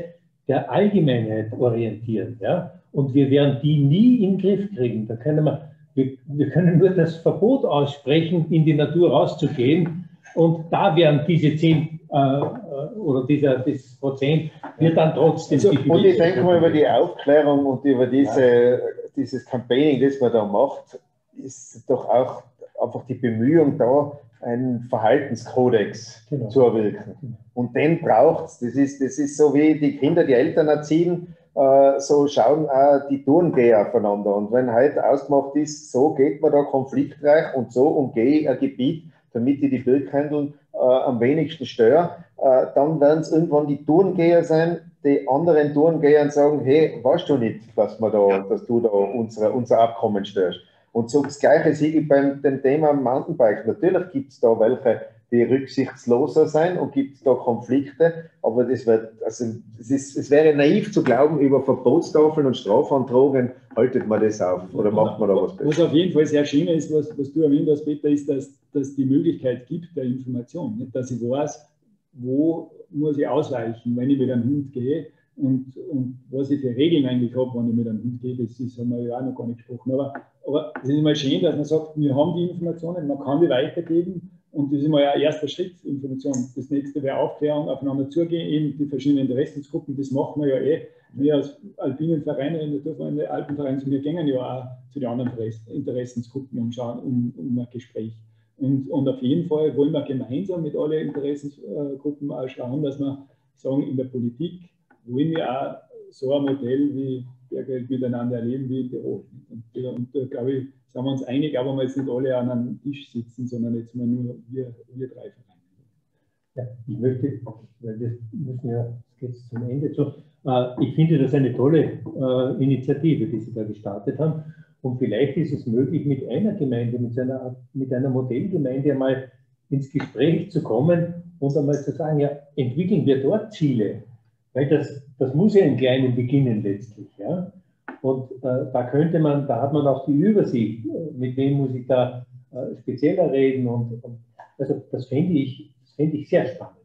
der Allgemeinheit orientieren. Ja? Und wir werden die nie in den Griff kriegen. Da können wir wir, wir können nur das Verbot aussprechen, in die Natur rauszugehen. Und da werden diese 10 äh, äh, oder dieser das Prozent wird dann trotzdem. Also, und ich denke mal über die Aufklärung und über diese, ja. dieses Campaigning, das man da macht, ist doch auch einfach die Bemühung da, einen Verhaltenskodex genau. zu erwirken. Und den braucht es. Das ist, das ist so wie die Kinder die Eltern erziehen äh, so schauen auch die Tourengeher aufeinander. Und wenn heute ausgemacht ist, so geht man da konfliktreich und so umgehe ich ein Gebiet, damit ich die Birkhändeln äh, am wenigsten störe, äh, dann werden es irgendwann die Tourengeher sein, die anderen Tourengeher sagen, hey, weißt du nicht, dass, wir da, ja. dass du da unsere, unser Abkommen störst. Und so das Gleiche sehe ich beim dem Thema Mountainbike. Natürlich gibt es da welche, rücksichtsloser sein und gibt es da Konflikte, aber das wird, also es, ist, es wäre naiv zu glauben, über Verbotstafeln und Strafandrohungen haltet man das auf oder macht man da was Besseres. Was auf jeden Fall sehr schön ist, was, was du erwähnt hast, Peter, ist, dass, dass die Möglichkeit gibt der Information, nicht? dass ich weiß, wo muss ich ausweichen, wenn ich mit einem Hund gehe und, und was ich für Regeln eigentlich habe, wenn ich mit einem Hund gehe, das ist, haben wir ja auch noch gar nicht gesprochen. Aber, aber es ist immer schön, dass man sagt, wir haben die Informationen, man kann die weitergeben und das ist mal ein erster Schritt, Information. Das nächste wäre Aufklärung, aufeinander zugehen, eben die verschiedenen Interessensgruppen. Das machen wir ja eh. Wir als alpinen Vereine, Naturvereine, Alpenvereine, wir gehen ja auch zu den anderen Interessensgruppen und schauen um, um ein Gespräch. Und, und auf jeden Fall wollen wir gemeinsam mit allen Interessengruppen auch schauen, dass wir sagen, in der Politik wollen wir auch so ein Modell wie Bergwelt miteinander erleben wie in Tirol. Und, und da glaube ich, sind wir uns einig, aber wir jetzt nicht alle an einem Tisch sitzen, sondern jetzt mal nur wir, wir drei Vereine. Ja, ich möchte, weil wir müssen ja, es geht zum Ende zu, äh, ich finde das eine tolle äh, Initiative, die Sie da gestartet haben. Und vielleicht ist es möglich, mit einer Gemeinde, mit einer, mit einer Modellgemeinde einmal ins Gespräch zu kommen und einmal zu sagen, ja, entwickeln wir dort Ziele. Weil das, das muss ja im Kleinen beginnen letztlich. Ja? Und äh, da könnte man, da hat man auch die Übersicht, äh, mit wem muss ich da äh, spezieller reden. Und, und also das fände ich, das ich sehr spannend.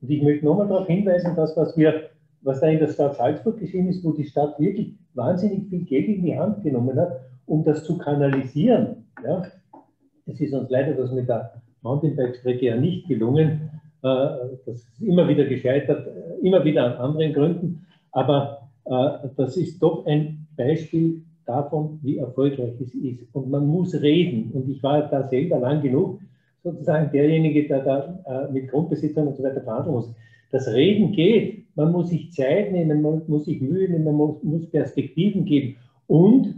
Und ich möchte nochmal darauf hinweisen, dass was wir, was da in der Stadt Salzburg geschehen ist, wo die Stadt wirklich wahnsinnig viel Geld in die Hand genommen hat, um das zu kanalisieren. Ja? Es ist uns leider das mit der Mountainbike-Strecke ja nicht gelungen. Äh, das ist immer wieder gescheitert, äh, immer wieder an anderen Gründen. Aber das ist doch ein Beispiel davon, wie erfolgreich es ist. Und man muss reden. Und ich war da selber lang genug sozusagen derjenige, der da mit Grundbesitzern und so weiter verhandeln muss. Das Reden geht. Man muss sich Zeit nehmen, man muss sich Mühe nehmen, man muss Perspektiven geben. Und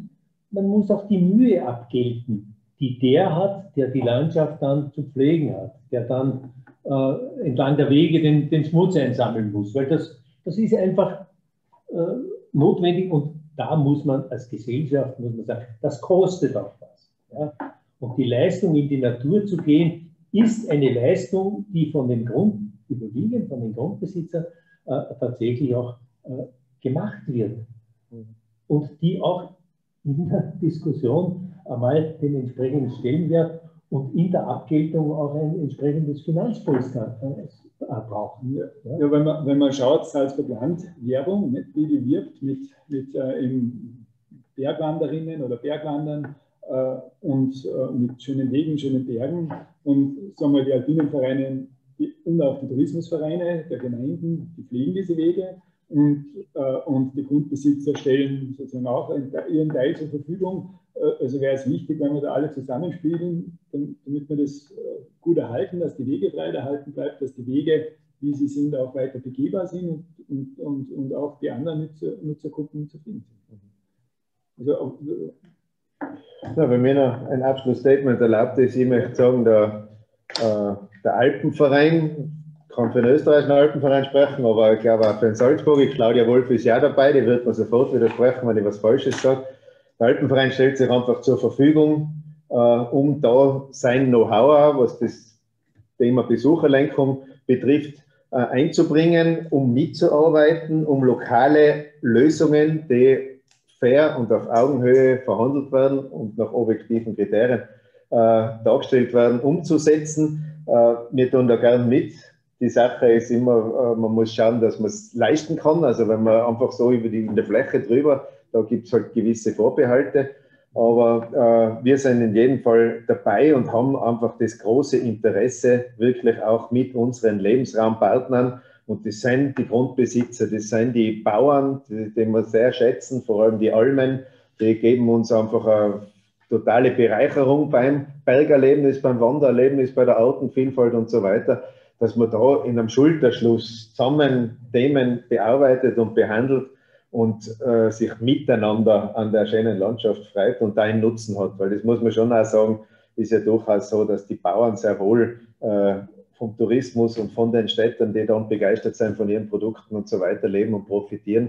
man muss auch die Mühe abgelten, die der hat, der die Landschaft dann zu pflegen hat, der dann äh, entlang der Wege den, den Schmutz einsammeln muss. Weil das, das ist einfach äh, notwendig und da muss man als Gesellschaft, muss man sagen, das kostet auch was. Ja? Und die Leistung, in die Natur zu gehen, ist eine Leistung, die von den Grund, überwiegend von den Grundbesitzern äh, tatsächlich auch äh, gemacht wird. Und die auch in der Diskussion einmal den entsprechenden Stellenwert und in der Abgeltung auch ein entsprechendes Finanzpolster äh, brauchen. Ja, ja, wenn, man, wenn man schaut, Salzburg Land, Werbung, wie die wirbt mit, mit äh, Bergwanderinnen oder Bergwandern äh, und äh, mit schönen Wegen, schönen Bergen und sagen wir, die alpinen Vereine und auch die Tourismusvereine der Gemeinden, die pflegen diese Wege und, äh, und die Grundbesitzer stellen sozusagen auch ihren Teil zur Verfügung. Äh, also wäre es wichtig, wenn wir da alle zusammenspielen, damit wir das äh, gut erhalten, dass die Wege breit erhalten bleibt, dass die Wege, wie sie sind, auch weiter begehbar sind und, und, und, auch die anderen Nutzer, Nutzergruppen zu finden sind. Also, ja, wenn mir noch ein Abschlussstatement erlaubt ist, ich möchte sagen, der, äh, der Alpenverein kann für den österreichischen Alpenverein sprechen, aber ich glaube auch für den Salzburg. Claudia Wolf ist ja dabei, die wird mir sofort widersprechen, wenn ich was Falsches sage. Der Alpenverein stellt sich einfach zur Verfügung, äh, um da sein Know-how, was das Thema Besucherlenkung betrifft, äh, einzubringen, um mitzuarbeiten, um lokale Lösungen, die fair und auf Augenhöhe verhandelt werden und nach objektiven Kriterien äh, dargestellt werden, umzusetzen. Äh, wir tun da gern mit. Die Sache ist immer, äh, man muss schauen, dass man es leisten kann. Also wenn man einfach so über die in der Fläche drüber, da gibt es halt gewisse Vorbehalte. Aber äh, wir sind in jedem Fall dabei und haben einfach das große Interesse, wirklich auch mit unseren Lebensraumpartnern. Und das sind die Grundbesitzer, das sind die Bauern, die, die wir sehr schätzen, vor allem die Almen, die geben uns einfach eine totale Bereicherung beim Bergerlebnis, beim Wandererlebnis, bei der Artenvielfalt und so weiter dass man da in einem Schulterschluss zusammen Themen bearbeitet und behandelt und äh, sich miteinander an der schönen Landschaft freut und da einen Nutzen hat. Weil das muss man schon auch sagen, ist ja durchaus so, dass die Bauern sehr wohl äh, vom Tourismus und von den Städten, die dann begeistert sind von ihren Produkten und so weiter, leben und profitieren.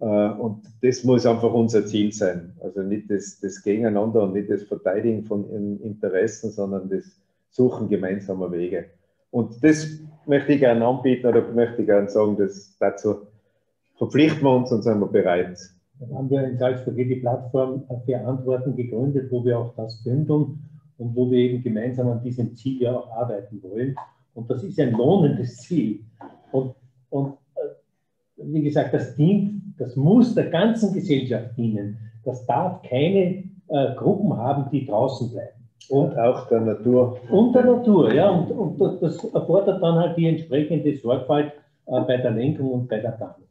Äh, und das muss einfach unser Ziel sein. Also nicht das, das Gegeneinander und nicht das Verteidigen von Interessen, sondern das Suchen gemeinsamer Wege. Und das möchte ich gerne anbieten oder möchte ich gerne sagen, dass dazu verpflichten wir uns und sind wir bereit. Dann haben wir in Salzburg die Plattform für Antworten gegründet, wo wir auch das bündeln und wo wir eben gemeinsam an diesem Ziel ja auch arbeiten wollen. Und das ist ein lohnendes Ziel. Und, und äh, wie gesagt, das dient, das muss der ganzen Gesellschaft dienen. Das darf keine äh, Gruppen haben, die draußen bleiben. Und auch der Natur. Und der Natur, ja. Und, und das erfordert dann halt die entsprechende Sorgfalt äh, bei der Lenkung und bei der Planung.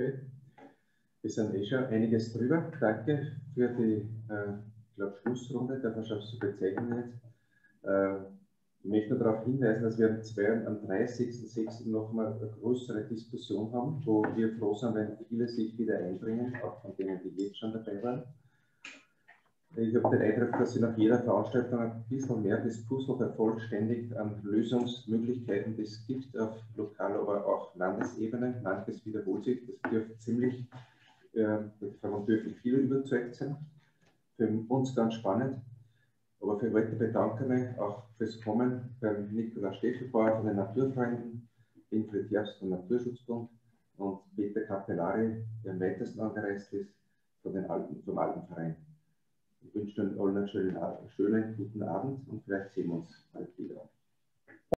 Okay. Wir sind eh schon einiges drüber. Danke für die äh, glaub, Schlussrunde, darf man schon so bezeichnen jetzt. Äh, ich möchte nur darauf hinweisen, dass wir am, 2, am 30.06. nochmal eine größere Diskussion haben, wo wir froh sind, wenn viele sich wieder einbringen, auch von denen, die jetzt schon dabei waren. Ich habe den Eindruck, dass sich nach jeder Veranstaltung ein bisschen mehr das Puzzle vervollständigt an Lösungsmöglichkeiten, die es gibt auf lokal, aber auch Landesebene. Manches wiederholt sich, das dürfte ziemlich, äh, davon dürfte viel überzeugt sein. Für uns ganz spannend. Aber für heute bedanke ich mich auch fürs Kommen beim Nikolaus Steffelbauer von den Naturfreunden, Winfried Herbst vom Naturschutzbund und Peter Capellari, der am weitesten angereist ist, von den Alten, vom Alpenverein. Ich wünsche allen einen schönen, schönen guten Abend und vielleicht sehen wir uns bald wieder.